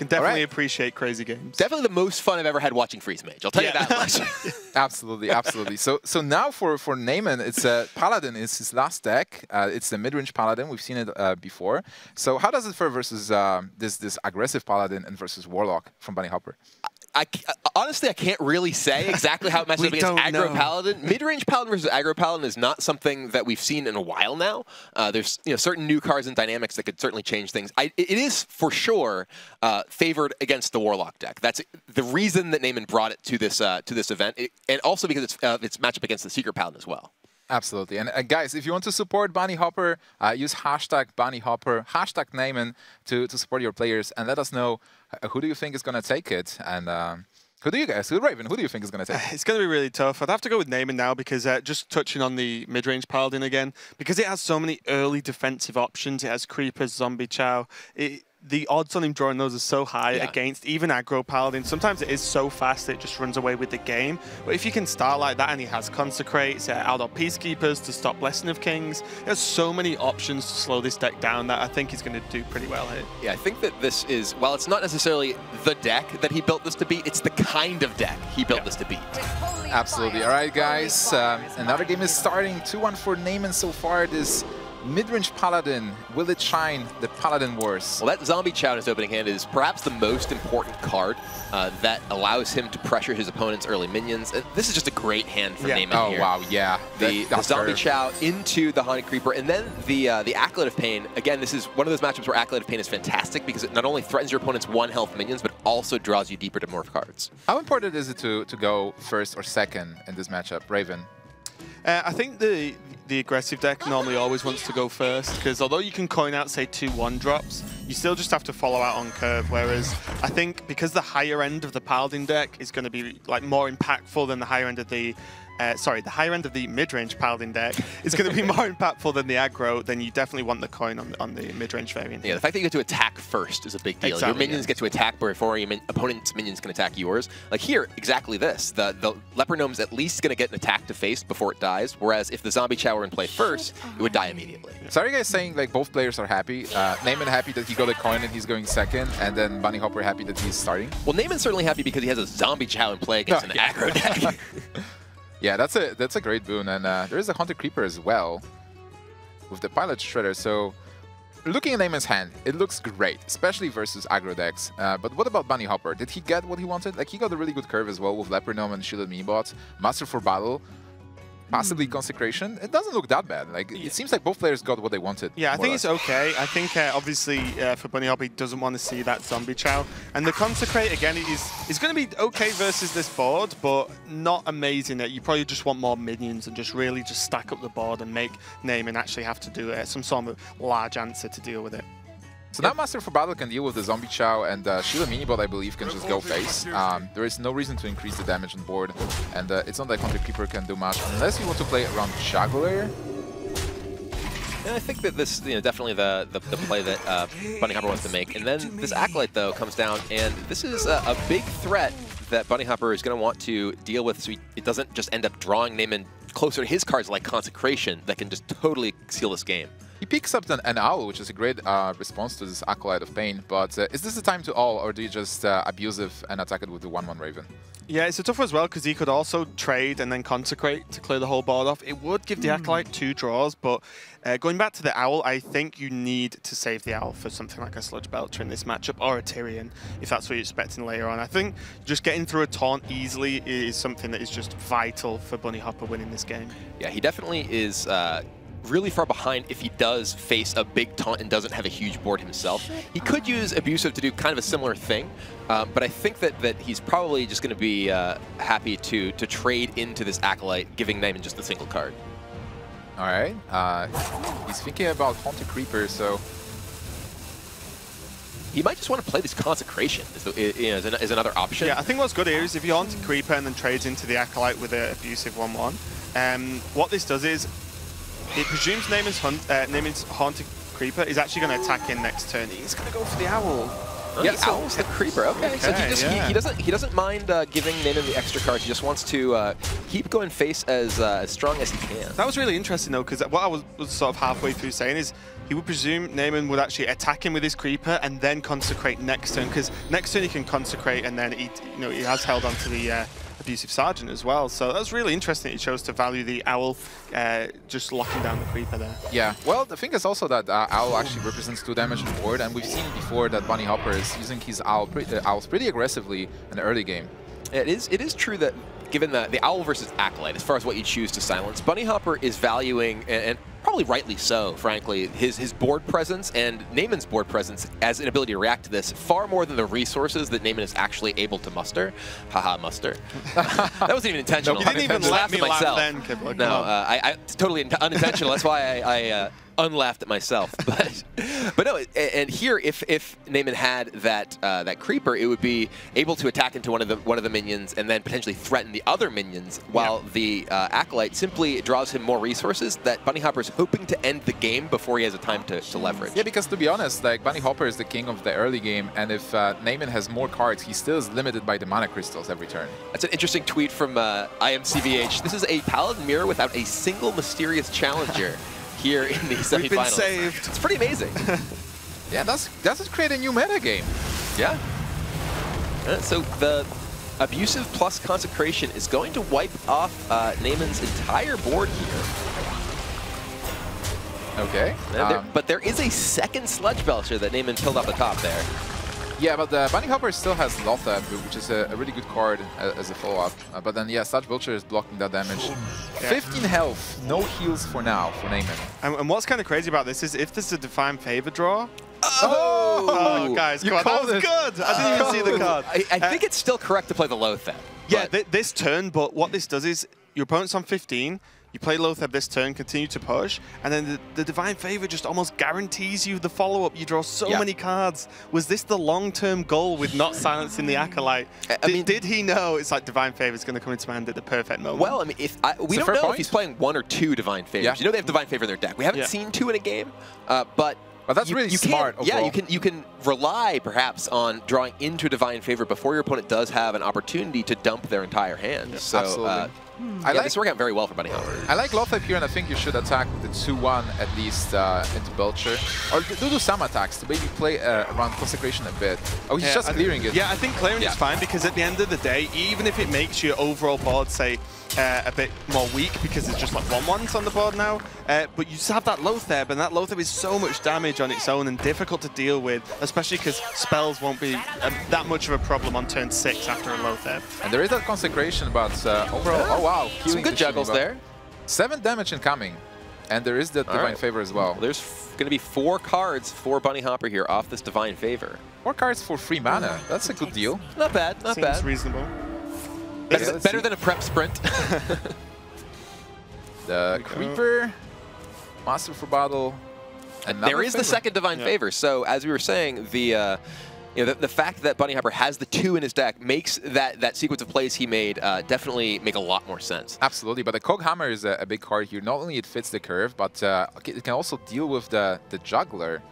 B: Can definitely
A: right.
B: appreciate crazy games.
C: Definitely the most fun I've ever had watching Freeze Mage. I'll tell
B: Yeah.
C: you that much.
A: Absolutely, absolutely. So, so now for for Naiman, it's a paladin is his last deck. Uh, it's the mid-range paladin. We've seen it uh, before. So, how does it fare versus uh, this this aggressive paladin and versus warlock from Bunny Hopper?
C: I, c- honestly, I can't really say exactly how it matches up against aggro paladin. Mid-range paladin versus aggro paladin is not something that we've seen in a while now. Uh, there's you know certain new cards and dynamics that could certainly change things. I, it is for sure uh, favored against the warlock deck. That's the reason that Naiman brought it to this uh, to this event, it, and also because it's uh, its matchup against the secret paladin as well.
A: Absolutely. And uh, guys, if you want to support Bunny Hopper, uh, use hashtag Bunny Hopper, hashtag Naiman to, to support your players and let us know uh, who do you think is going to take it. And um, who do you guys, who Raven, who do you think is going to take it?
B: It's going to be really tough. I'd have to go with Naiman now because uh, just touching on the mid-range Paladin again, because it has so many early defensive options. It has Creepers, Zombie Chow. It, the odds on him drawing those are so high
C: Yeah.
B: against even aggro Paladin. Sometimes it is so fast that it just runs away with the game. But if you can start like that and he has Consecrates, uh, Aldor Peacekeepers to stop Blessing of Kings, there's so many options to slow this deck down that I think he's going to do pretty well here.
C: Yeah, I think that this is, while it's not necessarily the deck that he built this to beat, it's the kind of deck he built this to beat.
A: Absolutely. All right, guys. Um, another game is starting. 2-1 for Naiman so far this mid-range Paladin, will it shine the Paladin Wars?
C: Well, that Zombie Chow in his opening hand is perhaps the most important card uh, that allows him to pressure his opponent's early minions. Uh, this is just a great hand for
B: Yeah.
C: Naiman
A: Oh,
C: here.
A: wow, yeah.
C: The,
A: That-
C: the Zombie
A: curve.
C: Chow into the Haunted Creeper, and then the uh, the Acolyte of Pain. Again, this is one of those matchups where Acolyte of Pain is fantastic because it not only threatens your opponent's one health minions, but also draws you deeper to morph cards.
A: How important is it to, to go first or second in this matchup, Raven?
B: Uh, I think the the aggressive deck normally always wants to go first because although you can coin out say two one drops, you still just have to follow out on curve. Whereas I think because the higher end of the Paladin deck is going to be like more impactful than the higher end of the uh, sorry, the higher end of the mid-range Paladin deck is going to be more impactful than the aggro, then you definitely want the coin on, on the mid-range variant.
C: Yeah, the fact that you get to attack first is a big deal. your minions
B: yeah.
C: get to attack before your min opponent's minions can attack yours. Like here, exactly this. The the Leper Gnome's at least going to get an attack to face before it dies, whereas if the Zombie Chow were in play first, it would die immediately.
A: So are you guys saying like both players are happy? Uh, Naiman happy that he got a coin and he's going second, and then Bunny Hopper happy that he's starting?
C: Well, Naiman's certainly happy because he has a Zombie Chow in play against
A: Oh,
C: an
A: yeah.
C: aggro deck.
A: Yeah, that's a that's a great boon, and uh, there is a Haunted Creeper as well with the Pilot Shredder. So looking at Naiman's hand, it looks great, especially versus aggro decks. Uh, but what about Bunny Hopper? Did he get what he wanted? Like he got a really good curve as well with Gnome and Shielded Minibot, Muster for Battle, possibly
B: Hmm.
A: Consecration. It doesn't look that bad. Like it seems like both players got what they wanted.
B: Yeah, I think it's okay. I think uh, obviously uh, for Bunny Hop, he doesn't want to see that zombie chow. And the Consecrate, again, is is going to be okay versus this board, but not amazing. That You probably just want more minions and just really just stack up the board and make Naiman actually have to do uh, some sort of large answer to deal with it.
A: So now Muster for Battle can deal with the Zombie Chow, and uh, Shielded Minibot, I believe, can just go face. Um, there is no reason to increase the damage on board, and uh, it's not like Haunted Creeper can do much, unless you want to play around Juggler.
C: And I think that this, you know, definitely the, the, the play that uh, Bunny Hopper wants to make. And then this Acolyte, though, comes down, and this is a, a big threat that Bunny Hopper is going to want to deal with so he, it doesn't just end up drawing Naiman closer to his cards like Consecration that can just totally seal this game.
A: He picks up an, an Owl, which is a great uh, response to this Acolyte of Pain, but uh, is this the time to all, or do you just uh, abusive and attack it with the 1-1 Raven?
B: Yeah, it's a tough one as well because he could also trade and then consecrate to clear the whole board off. It would give the Acolyte two draws, but uh, going back to the Owl, I think you need to save the Owl for something like a Sludge Belcher in this matchup or a Tirion, if that's what you're expecting later on. I think just getting through a taunt easily is something that is just vital for Bunny Hopper winning this game.
C: Yeah, he definitely is uh, really far behind if he does face a big taunt and doesn't have a huge board himself. He could use Abusive to do kind of a similar thing, um, but I think that, that he's probably just going to be uh, happy to to trade into this Acolyte, giving Naiman just a single card.
A: All right. Uh, he's thinking about Haunted Creeper, so
C: He might just want to play this Consecration as, the, you know, as, an, as another option.
B: Yeah, I think what's good here is if you haunt Creeper and then trades into the Acolyte with an abusive 1-1, um, what this does is it presumes Naiman's, hunt, uh, Naiman's Haunted Creeper is actually going to attack in next turn. He's going to go for the Owl.
C: Yeah, the Owl's the creeper. Okay, so he just
B: yeah.
C: he, he doesn't he doesn't mind uh, giving Naiman the extra cards. He just wants to uh, keep going face as uh, as strong as he can.
B: That was really interesting though, because what I was, was sort of halfway through saying is he would presume Naiman would actually attack him with his creeper and then consecrate next turn, because next turn he can consecrate and then he, you know, he has held onto the uh, abusive sergeant as well. So that was really interesting. He chose to value the owl, uh, just locking down the creeper there.
A: yeah. Well, the thing is also that uh, Owl actually represents 2 damage on board, and we've seen before that Bunny Hopper is using his Owl pre uh, Owls pretty aggressively in the early game.
C: It is it is true that given the, the Owl versus Acolyte, as far as what you choose to silence, Bunny Hopper is valuing, and, and probably rightly so, frankly, his, his board presence and Naiman's board presence as an ability to react to this far more than the resources that Naiman is actually able to muster. Haha, muster. that wasn't even intentional.
B: You didn't even me
C: at
B: laugh
C: myself.
B: then,
C: No, uh, I, I it's totally in- unintentional. That's why I, I uh, unlaughed at myself. But but no, and here if if Naiman had that uh, that creeper, it would be able to attack into one of the one of the minions and then potentially threaten the other minions, while the uh, acolyte simply draws him more resources that Bunny Hopper is hoping to end the game before he has a time to, to leverage.
A: Yeah, because to be honest, like Bunny Hopper is the king of the early game, and if uh, Naiman has more cards, he still is limited by the mana crystals every turn.
C: That's an interesting tweet from uh, IMCVH. This is a Paladin mirror without a single mysterious challenger here in the semifinals.
B: We've been saved.
C: It's pretty amazing.
A: Yeah, that's that's create a new meta game.
C: Yeah. Uh, so the abusive plus consecration is going to wipe off uh, Naiman's entire board here.
A: Okay.
C: Uh, there-
A: um,
C: but there is a second Sludge Belcher that Naiman killed off the top there.
A: Yeah, but the Bunny Hopper still has Loatheb, which is a, a really good card a- as a follow-up. Uh, but then, yeah, Sludge Belcher is blocking that damage. 15 health, no heals for now for Naiman.
B: And, and what's kind of crazy about this is if there's a Divine Favor draw,
A: Oh!
B: Oh, guys, come on, that was
A: it.
B: good. I didn't even see the card.
C: I, I uh, think it's still correct to play the Loatheb.
B: Yeah, th this turn, but what this does is your opponent's on 15, you play Loatheb this turn, continue to push, and then the, the Divine Favor just almost guarantees you the follow-up. You draw so
C: Yeah.
B: many cards. Was this the long-term goal with not silencing the Acolyte?
C: I- I
B: did,
C: mean-
B: did he know it's like Divine Favor is going to come into hand at the perfect moment?
C: Well, I mean, if I, we
A: It's a
C: don't know
A: point.
C: if he's playing one or two Divine Favors.
A: Yeah.
C: You know they have Divine Favor in their deck. We haven't
B: Yeah.
C: seen two in a game, uh, but
A: But that's
C: you,
A: really
C: you
A: smart
C: Can, yeah, you can you can rely perhaps on drawing into Divine Favor before your opponent does have an opportunity to dump their entire hand. so,
A: Absolutely.
C: Uh,
A: I
C: yeah,
A: like
C: this worked out very well for Bunny Hopper.
A: I like Loatheb here, and I think you should attack with the 2-1 at least uh, into Belcher. Or do do some attacks to maybe play uh, around Consecration a bit. Oh, he's
B: Yeah,
A: just
B: I-
A: clearing it.
B: Yeah, I think clearing
C: Yeah.
B: is fine because at the end of the day, even if it makes your overall board, say, uh, a bit more weak because it's just like one ones on the board now, uh, but you just have that Loatheb, and that Loatheb is so much damage on its own and difficult to deal with, especially because spells won't be um, that much of a problem on turn six after a Loatheb.
A: And there is that Consecration, but uh, overall, oh wow.
C: Some
A: healing
C: good juggles
A: Shiniba.
C: there.
A: Seven damage incoming. And there is the
C: All
A: Divine
C: right.
A: Favor as well.
C: Well, there's going to be four cards for Bunny Hopper here off this Divine Favor.
A: Four cards for free mana. That's a good deal.
C: Not bad, not
B: Seems
C: bad.
B: reasonable.
C: Better,
A: Yeah,
C: better
A: see.
C: than a prep sprint.
A: The Creeper, Muster for Battle. another
C: there is the second Divine
B: Yeah.
C: Favor. So as we were saying, the uh, you know the, the fact that Bunny Hopper has the two in his deck makes that that sequence of plays he made uh, definitely make a lot more sense.
A: Absolutely, but the Coghammer is a, a big card here. Not only it fits the curve, but uh, it can also deal with the, the Juggler.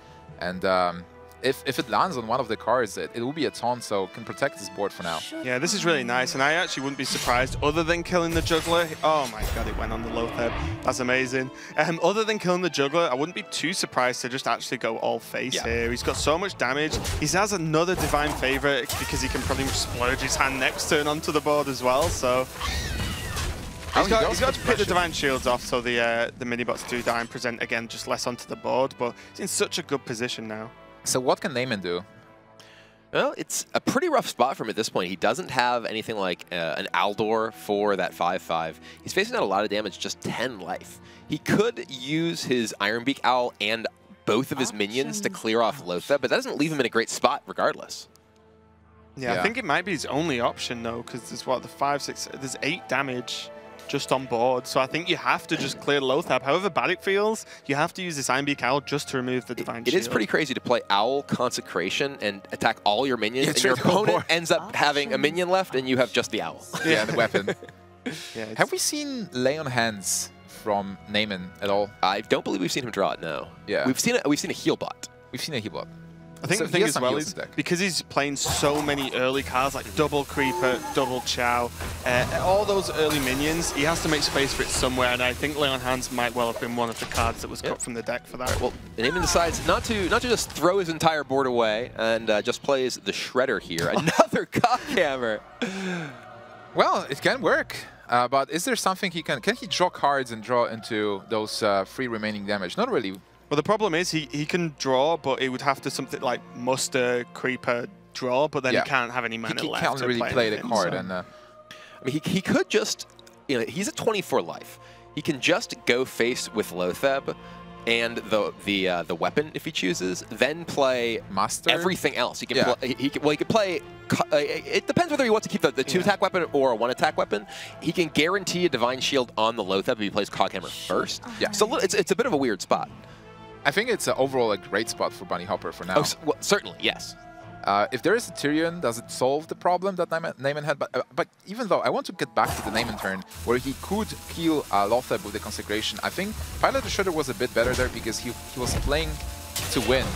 A: And um, if, if it lands on one of the cards, it, it will be a taunt, so can protect this board for now.
B: Yeah, this is really nice, and I actually wouldn't be surprised, other than killing the Juggler. Oh my god, it went on the Loatheb. That's amazing. Um, other than killing the Juggler, I wouldn't be too surprised to just actually go all face
C: Yeah.
B: here. He's got so much damage. He has another Divine Favor because he can probably splurge his hand next turn onto the board as well, so... He's
A: he
B: got,
A: goes
B: he's got to pick the. Divine Shields off so the uh, the mini-bots do die and present again just less onto the board, but he's in such a good position now.
A: So what can Naiman do?
C: Well, it's a pretty rough spot for him at this point. He doesn't have anything like uh, an Aldor for that 5-5. He's facing out a lot of damage, just 10 life. He could use his Ironbeak Owl and both of his minions to clear off Loatheb, but that doesn't leave him in a great spot regardless.
B: Yeah,
A: Yeah.
B: I think it might be his only option though, because there's what the five, six, there's eight damage just on board. So I think you have to just clear Loatheb. However bad it feels, you have to use this Ironbeak Owl just to remove the Divine
C: It is
B: Shield.
C: pretty crazy to play Owl Consecration and attack all your minions,
A: Yeah,
C: and your
A: trade the whole
C: opponent
A: board.
C: ends up having a minion left, and you have just the Owl.
A: Yeah, the weapon.
B: Yeah,
A: Have we seen Lay on Hands from Naiman at all?
C: I don't believe we've seen him draw it. No.
A: Yeah.
C: We've seen it. We've seen a heal bot.
A: We've seen a heal bot.
B: I think
A: So
B: the thing as well is
A: deck.
B: because he's playing so many early cards like double Creeper, double Chow, uh, all those early minions, he has to make space for it somewhere. And I think Lay on Hands might well have been one of the cards that was
C: Yeah.
B: cut from the deck for that.
C: Well, and even decides not to not to just throw his entire board away and uh, just plays the Shredder here. Another Coghammer.
A: Well, it can work. Uh, but is there something he can... Can he draw cards and draw into those uh, free remaining damage? Not really.
B: Well, the problem is he, he can draw, but it would have to something like muster, creeper, draw, but then
A: Yeah.
B: he can't have any
A: He,
B: mana
A: he
B: left
A: can't
B: to
A: really
B: play,
A: play the card.
B: so-
A: and uh,
C: I mean, he, he could just, you know, he's at 24 life. He can just go face with Loatheb and the the uh, the weapon if he chooses, then play
A: Master?
C: everything else. He can
A: Yeah.
C: play. He, he can, well, he could play. Uh, it depends whether he wants to keep the, the two
B: Yeah.
C: attack weapon or a one attack weapon. He can guarantee a divine shield on the Loatheb if he plays Coghammer first.
A: Yeah.
C: So it's it's a bit of a weird spot.
A: I think it's uh, overall a great spot for Bunny Hopper for now.
C: Oh, well, certainly yes.
A: Uh, if there is a Tirion, does it solve the problem that Naiman, had? But, uh, but even though, I want to get back to the Naiman turn, where he could kill uh, Loatheb with the Consecration. I think Pilot the Shredder was a bit better there because he, he was playing to win,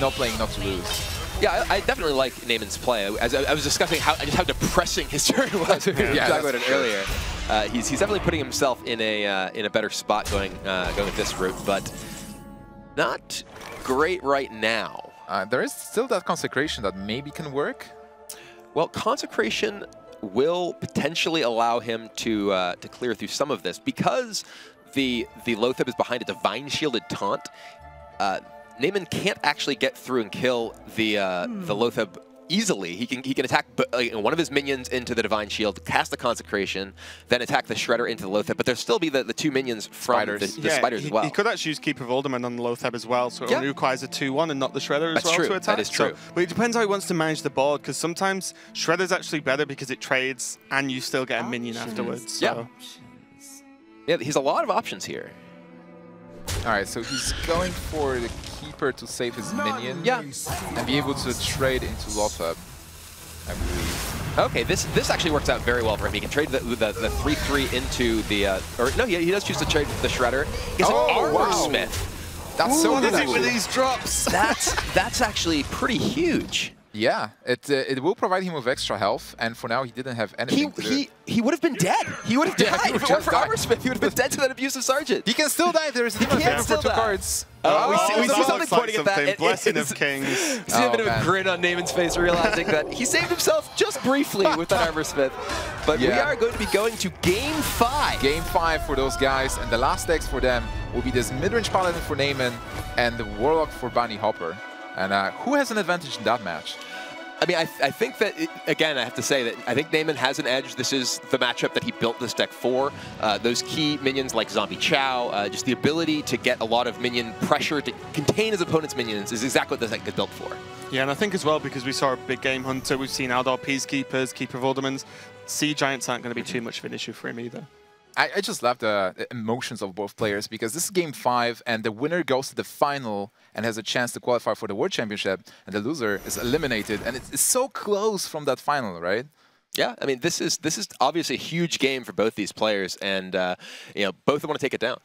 A: not playing not to lose.
C: Yeah, I, I definitely like Naiman's play. As I, I was discussing how just how depressing his turn was. we
A: Yeah,
C: talking about it earlier. Uh, he's, he's definitely putting himself in a uh, in a better spot going uh, going with this route, but not great right now.
A: Uh, there is still that Consecration that maybe can work.
C: Well, consecration will potentially allow him to uh, to clear through some of this because the, the Loatheb is behind a Divine Shielded Taunt, uh, Naiman can't actually get through and kill the uh, the Loatheb easily. He can he can attack uh, one of his minions into the Divine Shield, cast the Consecration, then attack the Shredder into the Loatheb. But there'll still be the, the two minions from
A: Spiders.
C: the, the
B: yeah,
C: spiders
B: he,
C: as well.
B: He could actually use Keeper of Uldaman on the Loatheb as well, so it
C: Yeah.
B: only requires a 2-1 and not the Shredder as
C: That's
B: well
C: true.
B: to
C: That
B: attack.
C: is
B: So-
C: true.
B: but it depends how he wants to manage the board, because sometimes Shredder's actually better because it trades and you still get a minion afterwards.
C: Yeah. Yeah, he's a lot of options here.
A: All right, so he's going for the keeper to save his minion.
C: Yeah.
A: And be able to trade into Loatheb, I believe.
C: Okay, this this actually works out very well for him. He can trade the the, the 3-3 into the... Uh, or no, he, he does choose to trade the Shredder. He has
A: Oh,
C: an Armor
A: wow.
C: Smith.
A: That's so
B: what
A: good.
B: is it with these drops?
C: That's, that's actually pretty huge.
A: Yeah, it uh, it will provide him with extra health, and for now he didn't have
C: He,
A: anything to do.
C: he, he would have been dead. He would have
A: Yeah,
C: died
A: he
C: if it weren't for
A: die.
C: Smith. He would have been dead to that abusive sergeant.
A: He can still die. There is a demon
C: can still
A: for two
C: die.
A: cards.
C: Oh, we see, we see something
B: looks like
C: pointing at that.
B: something.
C: It-
B: Blessing of Kings.
C: We see a
A: Oh,
C: bit of a grin on Naiman's face, realizing that he saved himself just briefly with that Armor Smith. But we are going to be going to Game 5.
A: Game five for those guys, and the last decks for them will be this mid-range paladin for Naiman and the warlock for Bunny Hopper. And uh, who has an advantage in that match?
C: I mean, I, I think that, it, again, I have to say that I think Naiman has an edge. This is the matchup that he built this deck for. Uh, those key minions like Zombie Chow, uh, just the ability to get a lot of minion pressure to contain his opponent's minions is exactly what this deck is built for.
B: Yeah, and I think as well, because we saw a big game hunter, we've seen Aldor Peacekeepers, Keeper of Uldaman's, Sea Giants aren't going to be too much of an issue for him either.
A: I, I just love the the emotions of both players because this is game five, and the winner goes to the final and has a chance to qualify for the World Championship, and the loser is eliminated. And it's, it's so close from that final, right?
C: Yeah, I mean, this is this is obviously a huge game for both these players, and uh, you know, both want to take it down.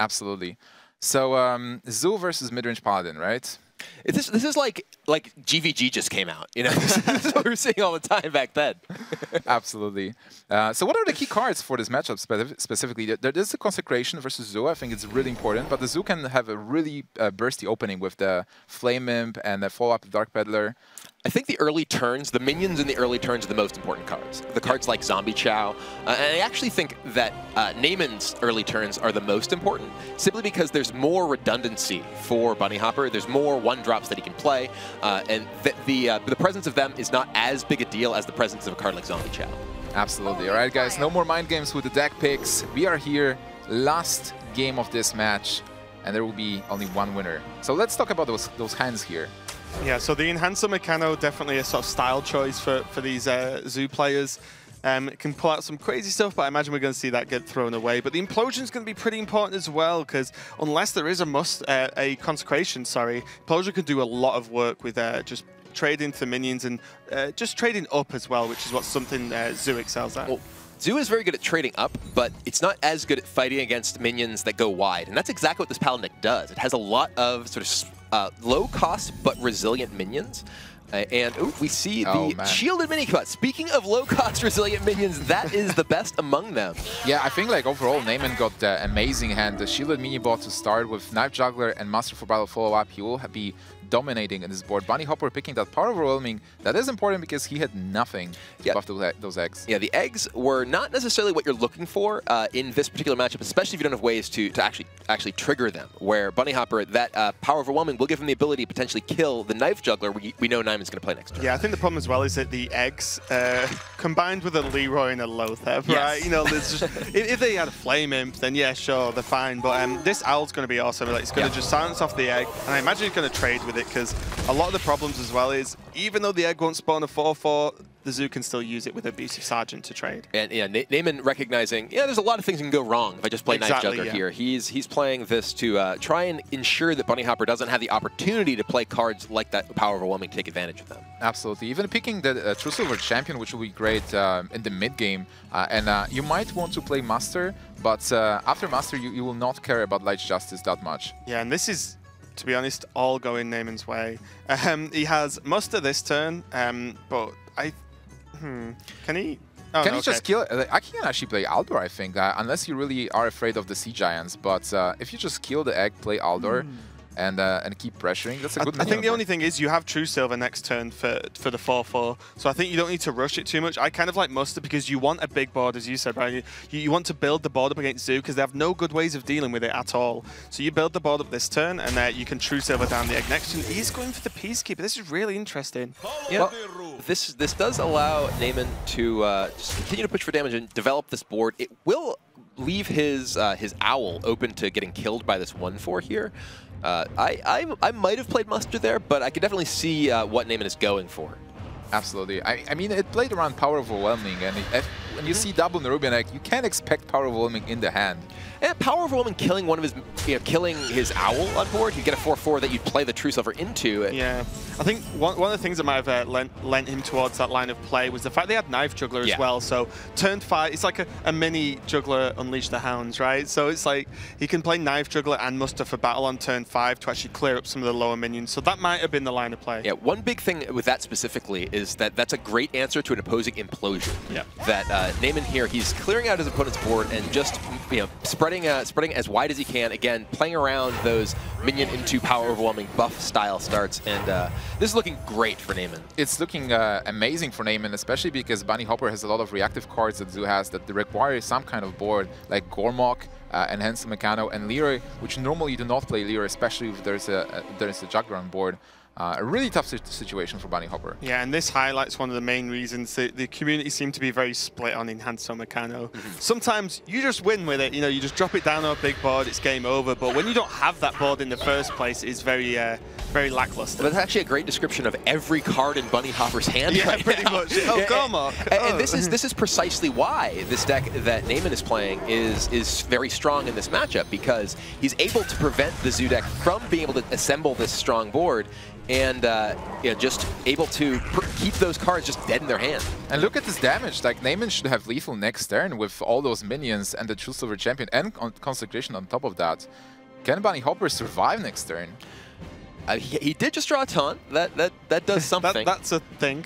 A: Absolutely. So um, Zoo versus mid-range paladin, right?
C: This this is like like GVG just came out. You know, this is what we were seeing all the time back then.
A: Absolutely. Uh, so what are the key cards for this matchup spe- specifically? There- There is the Consecration versus Zoo. I think it's really important, but the Zoo can have a really uh, bursty opening with the Flame Imp and the follow-up Dark Peddler.
C: I think the early turns, the minions in the early turns are the most important cards. The cards like Zombie Chow. Uh, and I actually think that uh, Naiman's early turns are the most important, simply because there's more redundancy for Bunny Hopper. There's more one drops that he can play, uh, and th the uh, the presence of them is not as big a deal as the presence of a card like Zombie Chow.
A: Absolutely. All right, guys, no more mind games with the deck picks. We are here, last game of this match, and there will be only one winner. So let's talk about those those hands here.
B: Yeah, so the Enhance-o Mechano definitely a sort of style choice for, for these uh, Zoo players. Um, it can pull out some crazy stuff, but I imagine we're going to see that get thrown away. But the Implosion is going to be pretty important as well, because unless there is a must, uh, a Consecration, sorry, Implosion can do a lot of work with uh, just trading to minions and uh, just trading up as well, which is what something uh, Zoo excels at.
C: Well, Zoo is very good at trading up, but it's not as good at fighting against minions that go wide. And that's exactly what this Paladin does. It has a lot of sort of uh, low cost but resilient minions. Uh, and ooh, we see
A: Oh,
C: the
A: man.
C: shielded mini cut. Speaking of low cost resilient minions, that is the best among them.
A: Yeah, I think like overall, Naiman got the amazing hand. The shielded mini bot to start with Knife Juggler and Muster for Battle follow-up. He will be dominating in this board. Bunny Hopper picking that power overwhelming. That is important because he had nothing to
C: Yeah.
A: buff those, e- those eggs.
C: Yeah, the eggs were not necessarily what you're looking for uh, in this particular matchup, especially if you don't have ways to, to actually actually trigger them. Where Bunny Hopper, that uh, power overwhelming will give him the ability to potentially kill the knife juggler we, we know Naiman's going to play next turn.
B: Yeah, I think the problem as well is that the eggs uh, combined with a Leroy and a Lothar,
C: Yes.
B: right? You know, just if, if they had a flame imp, then yeah, sure, they're fine. But um, this owl's going to be awesome. Like, it's going to
C: Yeah.
B: just silence off the egg, and I imagine it's going to trade with it because a lot of the problems as well is even though the egg won't spawn a 4-4, the zoo can still use it with abusive sergeant to trade.
C: And yeah, Na- Naiman recognizing, yeah, there's a lot of things that can go wrong if I just play
B: Exactly,
C: Knife Juggler
B: yeah.
C: here. He's he's playing this to uh, try and ensure that Bunny Hopper doesn't have the opportunity to play cards like that Power Overwhelming to take advantage of them.
A: Absolutely. Even picking the uh, True Silver Champion, which will be great um, in the mid game. Uh, and uh, you might want to play Master, but uh, after Master, you, you will not care about Light Justice that much.
B: Yeah, and this is, to be honest, all going Naiman's way. Um, he has muster this turn, um, but I, hmm, can he? Oh,
A: Can
B: no,
A: you just
B: okay.
A: kill? Uh, I can actually play Aldor, I think, uh, unless you really are afraid of the Sea Giants. But uh, if you just kill the egg, play Aldor, and uh, and keep pressuring. That's a good
B: I, I think the only thing is you have True Silver next turn for for the 4-4, so I think you don't need to rush it too much. I kind of like Mustard because you want a big board, as you said, Brian. You, you want to build the board up against Zoo because they have no good ways of dealing with it at all. So you build the board up this turn, and uh, you can True Silver down the egg next turn. He's going for the Peacekeeper. This is really interesting.
C: Well, this this does allow Naiman to uh, just continue to push for damage and develop this board. It will leave his uh, his owl open to getting killed by this one four here. Uh, I, I I might have played Muster there, but I could definitely see uh, what Naiman is going for.
A: Absolutely. I, I mean, it played around power overwhelming, and it, if, when you see double Nerubian, like, you can't expect power overwhelming in the hand.
C: And power overwhelming killing one of his, you know, killing his owl on board. You get a 4-4 that you'd play the True Silver into.
B: Yeah, I think one, one of the things that might have uh, lent, lent him towards that line of play was the fact they had Knife Juggler as well. So turn five, it's like a, a mini Juggler Unleash the Hounds, right? So it's like he can play Knife Juggler and Muster for battle on turn five to actually clear up some of the lower minions. So that might have been the line of play.
C: Yeah, one big thing with that specifically is that that's a great answer to an opposing implosion.
B: Yeah.
C: That uh, Naiman here, he's clearing out his opponent's board and just you know spreading uh, spreading as wide as he can. Again, playing around those minion into power overwhelming buff style starts, and uh, this is looking great for Naiman.
A: It's looking uh, amazing for Naiman, especially because Bunny Hopper has a lot of reactive cards that Zoo has that require some kind of board, like Gormok, uh, and Enhance-o Mechano, and Leroy, which normally you do not play Leroy, especially if there's a, a there's a juggler on board. Uh, a really tough situation for Bunny Hopper.
B: Yeah, and this highlights one of the main reasons that the community seem to be very split on Enhance-o Mechano. Sometimes you just win with it, you know, you just drop it down on a big board, it's game over. But when you don't have that board in the first place, it's very, uh, very lackluster.
C: But that's actually a great description of every card in Bunny Hopper's hand
B: Yeah,
C: right
B: pretty
C: now.
B: much. Oh,
C: and,
B: Gormok.
C: And,
B: Oh.
C: and this is this is precisely why this deck that Naiman is playing is is very strong in this matchup because he's able to prevent the Zoo deck from being able to assemble this strong board and uh, you know, just able to pr- keep those cards just dead in their hand.
A: And look at this damage. Like Naiman should have lethal next turn with all those minions and the True Silver Champion and con Consecration on top of that. Can Bunny Hopper survive next turn?
C: Uh, he, he did just draw a taunt. That that that does something.
B: That, that's a thing.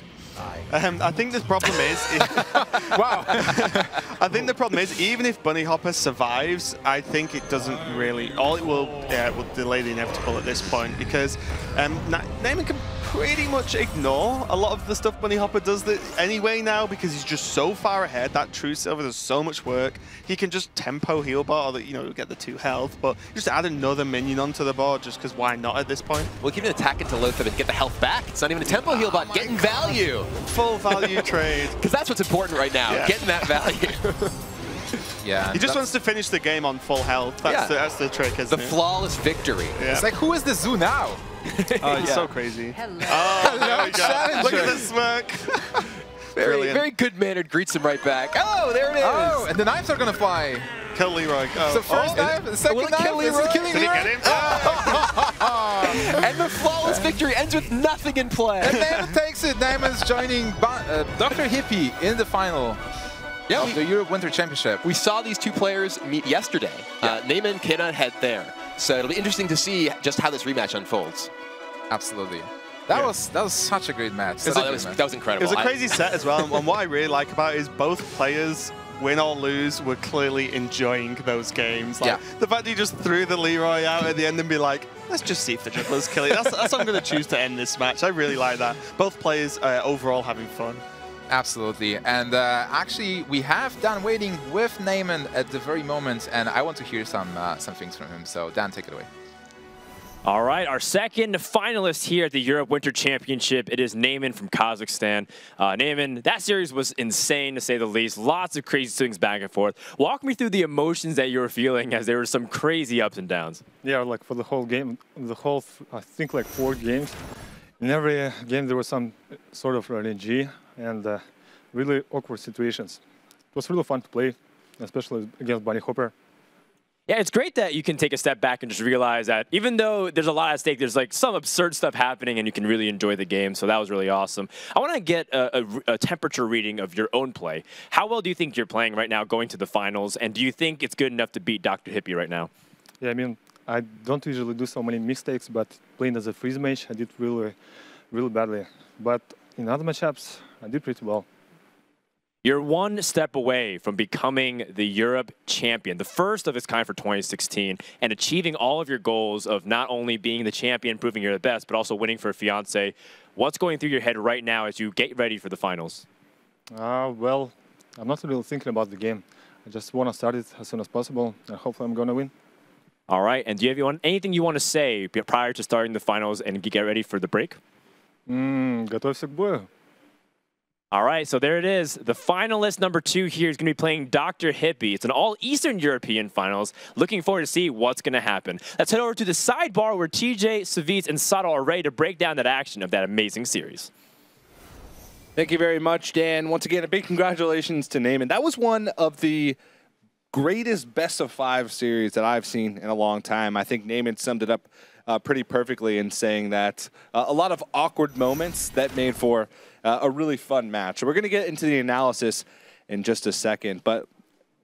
B: Um, I think the problem is,
A: Wow.
B: I think the problem is, even if Bunny Hopper survives, I think it doesn't really. All it will uh, will delay the inevitable at this point because um, Naiman can pretty much ignore a lot of the stuff Bunny Hopper does that anyway now because he's just so far ahead. That True Silver does so much work. He can just tempo heal bar, or you know, get the two health, but just add another minion onto the board just because why not at this point?
C: We'll keep an attack into Lothar and get the health back. It's not even a tempo oh heal bot. Getting value.
B: Full value trade.
C: Because that's what's important right now.
B: Yeah.
C: Getting that value.
A: yeah.
B: He just wants to finish the game on full health. That's,
C: Yeah.
B: the, that's the trick, isn't
C: the
B: it?
C: flawless victory.
B: Yeah.
A: It's like, who is the Zoo now?
B: Oh, he's so crazy. Oh, there we go. Look at the smirk.
C: Very,
B: Brilliant.
C: very good mannered. Greets him right back. Oh, there it is.
A: Oh, and the knives are gonna fly.
B: Kill Leroy. Oh,
A: So first
B: oh,
A: knife, the second
C: Will
A: knife,
C: kill
A: is it killing
B: Did he
A: Leroy?
B: get him? Oh.
C: and the flawless victory ends with nothing in play.
A: And Naiman takes it. Naiman's joining uh, Dr. Hippie in the final
C: Yeah,
A: of
C: we-
A: the Europe Winter Championship.
C: We saw these two players meet yesterday. Uh, Naiman cannot head there. So it'll be interesting to see just how this rematch unfolds.
A: Absolutely. That
B: Yeah.
A: was that was such a great match.
C: Oh,
A: a
C: that, was,
A: match.
C: that was
B: It was a crazy set as well. And what I really like about it is both players, win or lose, were clearly enjoying those games. Like,
A: Yeah.
B: The fact that you just threw the Leroy out at the end and be like, let's just see if the jugglers kill it. That's, that's how I'm going to choose to end this match. I really like that. Both players uh, overall having fun.
A: Absolutely. And uh, actually, we have Dan waiting with Naiman at the very moment, and I want to hear some uh, some things from him. So Dan, take it away.
D: All right, our second finalist here at the Europe Winter Championship, it is Naiman from Kazakhstan. Uh, Naiman, that series was insane to say the least. Lots of crazy swings back and forth. Walk me through the emotions that you were feeling as there were some crazy ups and downs.
E: Yeah, like for the whole game, the whole, I think like four games. In every uh, game there was some sort of RNG and uh, really awkward situations. It was really fun to play, especially against Bunny Hopper.
D: Yeah, it's great that you can take a step back and just realize that even though there's a lot at stake, there's like some absurd stuff happening and you can really enjoy the game. So that was really awesome. I want to get a, a- a temperature reading of your own play. How well do you think you're playing right now going to the finals? And do you think it's good enough to beat Dr. Hippie right now?
E: Yeah, I mean, I don't usually do so many mistakes, but playing as a freeze mage, I did really, really badly. But in other matchups, I did pretty well.
D: You're one step away from becoming the Europe champion, the first of its kind for 2016, and achieving all of your goals of not only being the champion, proving you're the best, but also winning for a fiance. What's going through your head right now as you get ready for the finals?
E: Uh, well, I'm not really thinking about the game. I just want to start it as soon as possible, and hopefully I'm going to win.
D: All right. And do you have anything you want to say prior to starting the finals and get ready for the break?
E: Mm, готовься к бою.
D: All right, so there it is. The finalist number two here is going to be playing Dr. Hippie. It's an all Eastern European finals. Looking forward to see what's going to happen. Let's head over to the sidebar where TJ, Savjz, and Sottle are ready to break down that action of that amazing series.
F: Thank you very much, Dan. Once again, a big congratulations to Naiman. That was one of the greatest best of five series that I've seen in a long time. I think Naiman summed it up uh, pretty perfectly in saying that uh, a lot of awkward moments that made for uh, a really fun match. We're going to get into the analysis in just a second, but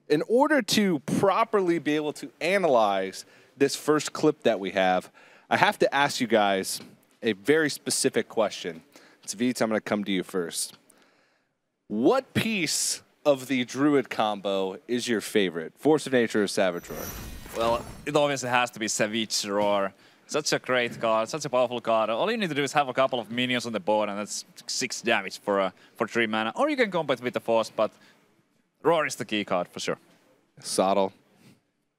F: in order to properly be able to analyze this first clip that we have, I have to ask you guys a very specific question. Savjz, I'm going to come to you first. What piece of the Druid combo is your favorite? Force of Nature or Savage Roar?
G: Well, it obviously has to be Savage Roar. Such a great card, such a powerful card. All you need to do is have a couple of minions on the board, and that's six damage for uh, for three mana. Or you can combo it with the Force, but Roar is the key card for sure.
F: Sottle.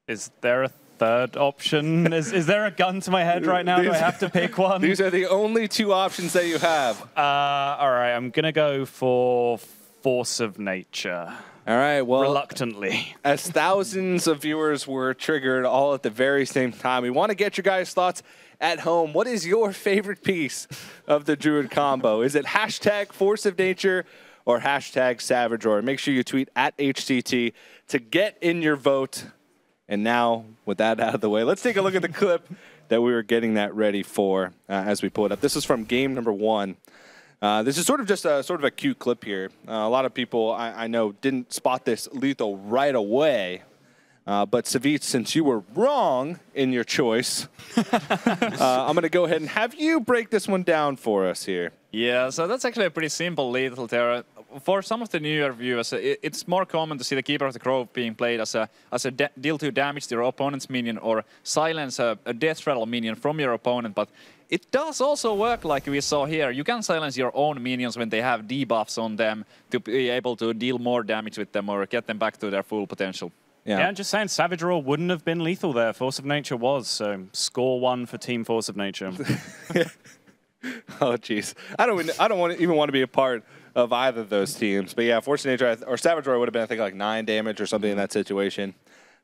H: Is there a third option? is, is there a gun to my head right now? Do I have to pick one?
F: These are the only two options that you have.
H: Uh, all right, I'm going to go for Force of Nature.
F: All right, well.
H: Reluctantly.
F: As thousands of viewers were triggered all at the very same time, we want to get your guys' thoughts at home. What is your favorite piece of the Druid combo? Is it hashtag Force of Nature or hashtag Savage Roar? Make sure you tweet at HCT to get in your vote. And now, with that out of the way, let's take a look at the clip that we were getting that ready for uh, as we pull it up. This is from game number one. Uh, this is sort of just a sort of a cute clip here. Uh, a lot of people I, I, know didn't spot this lethal right away. Uh, but Savjz, since you were wrong in your choice, uh, I'm going to go ahead and have you break this one down for us here.
G: Yeah, so that's actually a pretty simple lethal terror. For some of the newer viewers, it's more common to see the Keeper of the Grove being played as a as a deal to damage your opponent's minion or silence a, a death rattle minion from your opponent. But it does also work like we saw here. You can silence your own minions when they have debuffs on them to be able to deal more damage with them or get them back to their full potential.
H: Yeah. yeah, I'm just saying Savage Roar wouldn't have been lethal there. Force of Nature was, so score one for Team Force of Nature.
F: oh, jeez. I don't, I don't want even want to be a part of either of those teams. But yeah, Force of Nature or Savage Roar would have been, I think, like nine damage or something in that situation.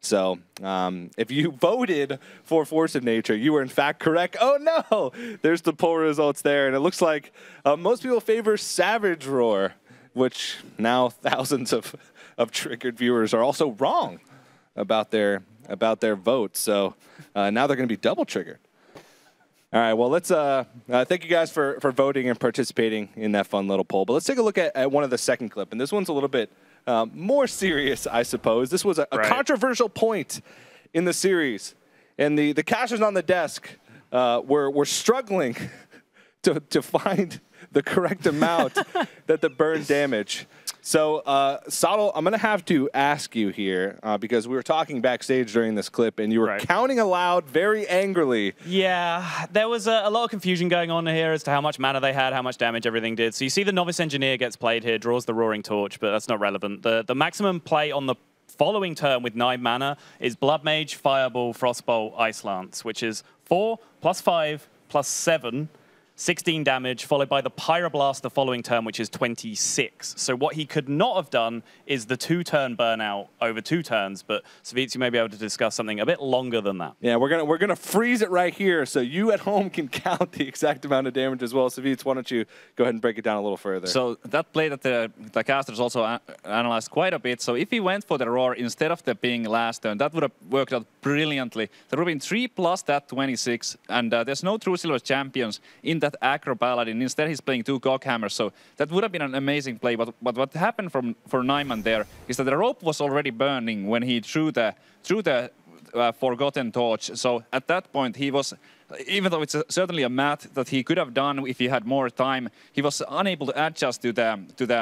F: So um, if you voted for Force of Nature, you were in fact correct. Oh no! There's the poll results there, and it looks like uh, most people favor Savage Roar, which now thousands of, of triggered viewers are also wrong about their about their votes. So uh, now they're going to be double triggered. All right, well, let's uh, uh, thank you guys for, for voting and participating in that fun little poll. But let's take a look at, at one of the second clip, and this one's a little bit um, more serious, I suppose. This was a, a right. controversial point in the series, and the, the cashers on the desk uh, were, were struggling to, to find the correct amount that the burn damage. So, uh, Sottle, I'm going to have to ask you here uh, because we were talking backstage during this clip and you were right. counting aloud very angrily.
H: Yeah, there was a, a, lot of confusion going on here as to how much mana they had, how much damage everything did. So you see the Novice Engineer gets played here, draws the Roaring Torch, but that's not relevant. The, the maximum play on the following turn with 9 mana is Blood Mage, Fireball, Frostbolt, Ice Lance, which is 4 plus 5 plus 7 16 damage, followed by the Pyroblast the following turn, which is 26. So what he could not have done is the two-turn burnout over two turns, but Savjz, you may be able to discuss something a bit longer than that.
F: Yeah, we're gonna we're gonna freeze it right here, so you at home can count the exact amount of damage as well. Savjz, why don't you go ahead and break it down a little further?
G: So that play that the, the casters also analyzed quite a bit. So if he went for the roar instead of the being last turn, that would have worked out brilliantly. There would have been 3 plus that 26, and uh, there's no true silver champions in that aggro paladin. Instead, he's playing two Coghammers, so that would have been an amazing play. But, but what happened from for Naiman there is that the rope was already burning when he threw the, threw the uh, Forgotten Torch. So at that point, he was, even though it's a, certainly a math that he could have done if he had more time, he was unable to adjust to the to the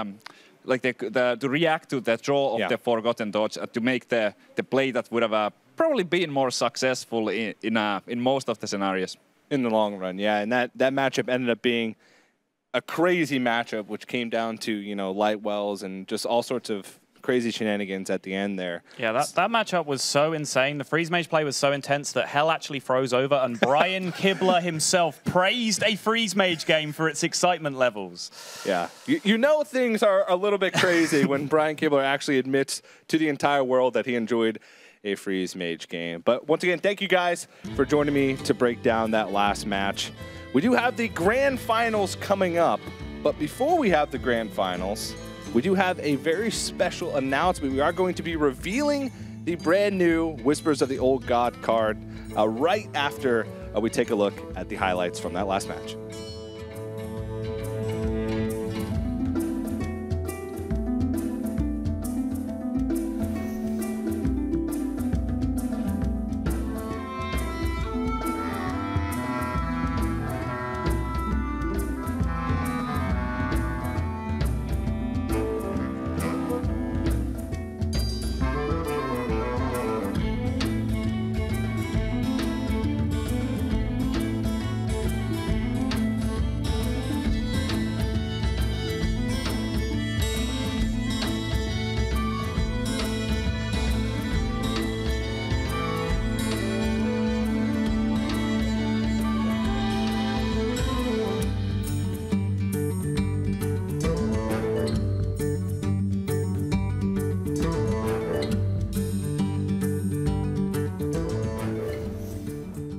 G: like the, the to react to the draw of
F: Yeah.
G: the Forgotten Torch uh, to make the the play that would have uh, probably been more successful in in, uh, in most of the scenarios.
F: In the long run. Yeah, and that that matchup ended up being a crazy matchup, which came down to you know light wells and just all sorts of crazy shenanigans at the end there.
H: Yeah, that, that matchup was so insane. The freeze mage play was so intense that hell actually froze over, and Brian Kibler himself praised a freeze mage game for its excitement levels.
F: Yeah, you, you know things are a little bit crazy when Brian Kibler actually admits to the entire world that he enjoyed a freeze mage game. But once again, thank you guys for joining me to break down that last match. We do have the grand finals coming up, but before we have the grand finals, we do have a very special announcement. We are going to be revealing the brand new Whispers of the Old God card uh, right after uh, we take a look at the highlights from that last match.